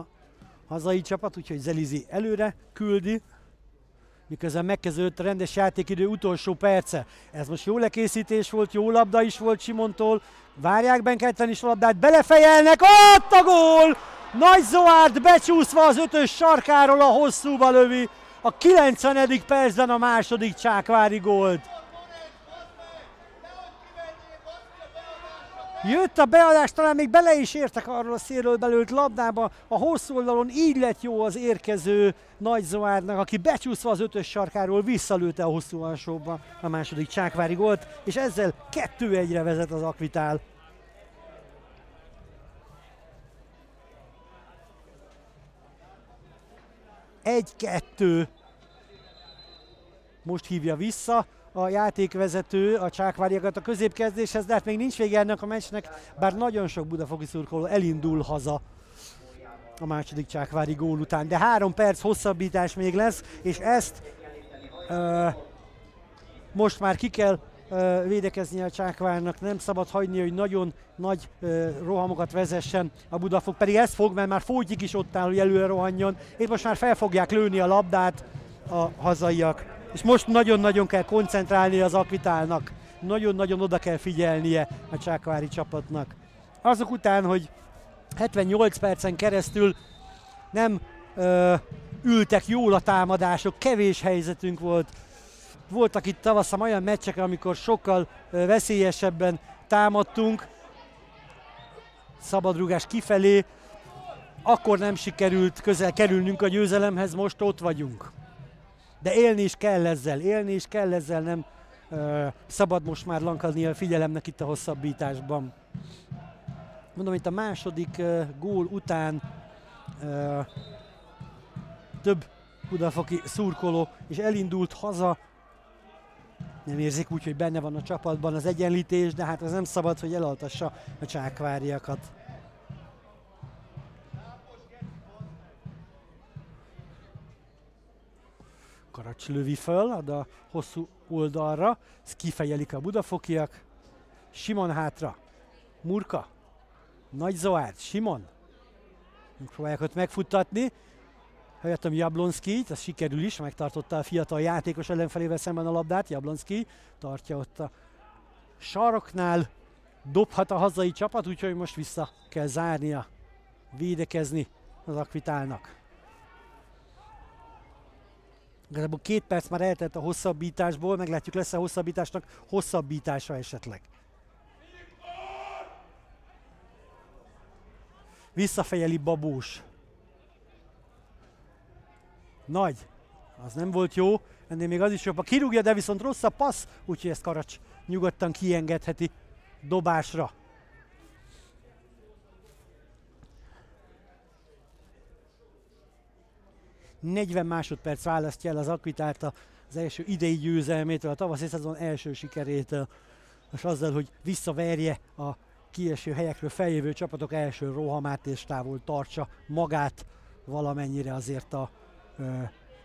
hazai csapat, úgyhogy Zelizi előre küldi miközben megkezdődött a rendes játékidő utolsó perce. Ez most jó lekészítés volt, jó labda is volt Simontól, várják Benketten is a labdát, belefejelnek, ott a gól! Nagy Zoárd becsúszva az ötös sarkáról a hosszúba lövi, a 90. percben a második Csákvári gólt. Jött a beadás, talán még bele is értek arról a szélről belőlt labdába. A hosszú oldalon így lett jó az érkező Nagy Zoárnak, aki becsúszva az ötös sarkáról visszalőtte a hosszú alsóba a második Csákvári gólt, és ezzel 2-1-re vezet az Akvitál. Egy-kettő. Most hívja vissza a játékvezető a csákváriakat a középkezdéshez, de hát még nincs vége ennek a meccsnek, bár nagyon sok budafoki szurkoló elindul haza a második csákvári gól után. De három perc hosszabbítás még lesz, és ezt uh, most már ki kell uh, védekezni a csákvárnak, nem szabad hagyni, hogy nagyon nagy uh, rohamokat vezessen a Budafok, pedig ez fog, mert már Fótyik is ott áll, hogy előre rohanjon. Itt most már fel fogják lőni a labdát a hazaiak és most nagyon-nagyon kell koncentrálni az Akvitálnak. Nagyon-nagyon oda kell figyelnie a Csákvári csapatnak. Azok után, hogy 78 percen keresztül nem ö, ültek jól a támadások, kevés helyzetünk volt. Voltak itt tavaszam olyan meccsek, amikor sokkal ö, veszélyesebben támadtunk, szabadrugás kifelé, akkor nem sikerült közel kerülnünk a győzelemhez, most ott vagyunk de élni is kell ezzel, élni is kell ezzel, nem uh, szabad most már lankadni a figyelemnek itt a hosszabbításban. Mondom, itt a második uh, gól után uh, több budafoki szurkoló és elindult haza, nem érzik úgy, hogy benne van a csapatban az egyenlítés, de hát az nem szabad, hogy elaltassa a csákváriakat. Karacs lövi föl, ad a hosszú oldalra, ezt kifejelik a budafokiak. Simon hátra, Murka, Nagy Zoárd, Simon. Próbálják ott megfuttatni. Helyettem Jablonski, ez sikerül is, megtartotta a fiatal játékos ellenfelével szemben a labdát. Jablonski tartja ott a saroknál, dobhat a hazai csapat, úgyhogy most vissza kell zárnia, védekezni az Akvitálnak. Igazából két perc már eltelt a hosszabbításból, meglátjuk lesz a hosszabbításnak hosszabbítása esetleg. Visszafejeli Babós. Nagy. Az nem volt jó. Ennél még az is jobb. A kirúgja, de viszont rossz a passz, úgyhogy ezt Karacs nyugodtan kiengedheti dobásra. 40 másodperc választja el az Akvitárt az első idei győzelmétől, a tavaszi szezon első sikerétől, és azzal, hogy visszaverje a kieső helyekről feljövő csapatok első rohamát és távol tartsa magát valamennyire azért a ö,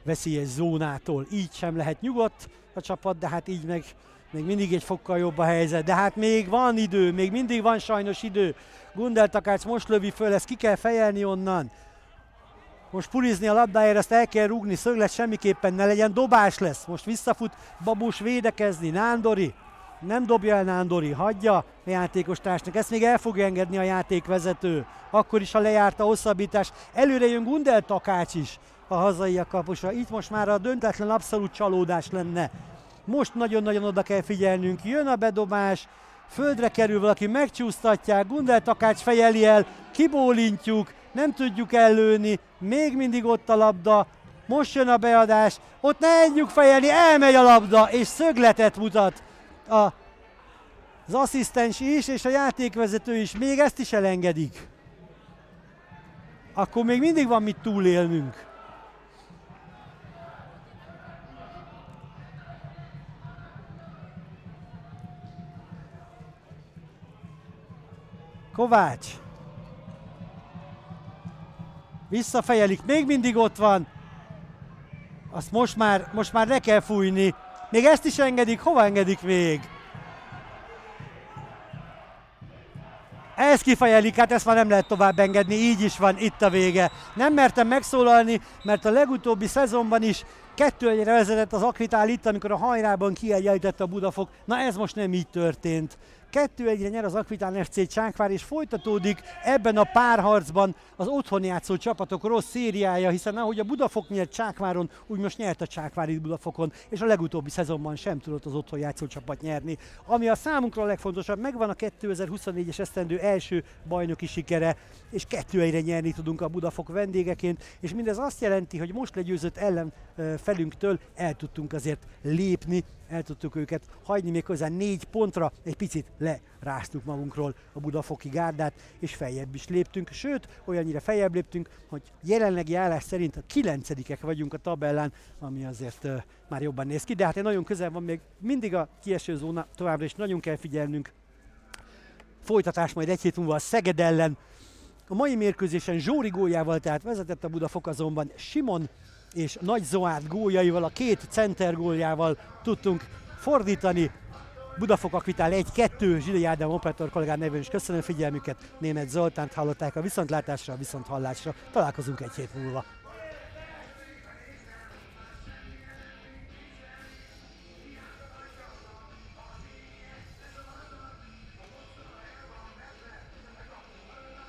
veszélyes zónától. Így sem lehet nyugodt a csapat, de hát így meg még mindig egy fokkal jobb a helyzet, de hát még van idő, még mindig van sajnos idő. Gundel Takács most lövi föl, ezt ki kell fejelni onnan. Most pulizni a labdáért, ezt el kell rúgni, szöglet semmiképpen ne legyen, dobás lesz. Most visszafut Babus védekezni, Nándori. Nem dobja el Nándori, hagyja a játékos társnak, ezt még el fogja engedni a játékvezető. Akkor is, ha lejárt a hosszabbítás. Előre jön Gundel Takács is a hazai kapusra. Itt most már a döntetlen abszolút csalódás lenne. Most nagyon-nagyon oda kell figyelnünk. Jön a bedobás, földre kerül valaki, megcsúsztatják, Gundel Takács fejeli el, kibólintjuk, nem tudjuk ellőni, még mindig ott a labda, most jön a beadás, ott ne együk fejelni, elmegy a labda, és szögletet mutat a, az asszisztens is, és a játékvezető is, még ezt is elengedik. Akkor még mindig van mit túlélnünk. Kovács. Visszafejelik, még mindig ott van. Azt most már, most már le kell fújni. Még ezt is engedik, hova engedik még? Ez kifejelik, hát ezt már nem lehet tovább engedni, így is van, itt a vége. Nem mertem megszólalni, mert a legutóbbi szezonban is Kettő egyre vezetett az Akvitál itt, amikor a hajrában kiegyenlítette a Budafok. Na ez most nem így történt. Kettő egyre nyer az Akvitán FC Csákvár, és folytatódik ebben a párharcban az otthon játszó csapatok rossz szériája, hiszen ahogy a Budafok nyert Csákváron, úgy most nyert a Csákvári Budafokon, és a legutóbbi szezonban sem tudott az otthon játszó csapat nyerni. Ami a számunkra a legfontosabb, megvan a 2024-es esztendő első bajnoki sikere, és kettő egyre nyerni tudunk a Budafok vendégeként, és mindez azt jelenti, hogy most legyőzött ellen felünktől el tudtunk azért lépni, el tudtuk őket hagyni még hozzá négy pontra, egy picit leráztuk magunkról a Budafoki gárdát, és feljebb is léptünk, sőt, olyannyira feljebb léptünk, hogy jelenlegi állás szerint a kilencedikek vagyunk a tabellán, ami azért uh, már jobban néz ki, de hát nagyon közel van még mindig a kieső zóna, továbbra is nagyon kell figyelnünk. Folytatás majd egy hét múlva a Szeged ellen, a mai mérkőzésen Zsóri góljával tehát vezetett a Budafok azonban Simon és Nagy Zoárd góljaival, a két center góljával tudtunk fordítani. Budafok Akvitál 1-2, Zsili Ádám operatőr kollégám nevén is köszönöm figyelmüket. Német Zoltánt hallották a viszontlátásra, a viszonthallásra. Találkozunk egy hét múlva.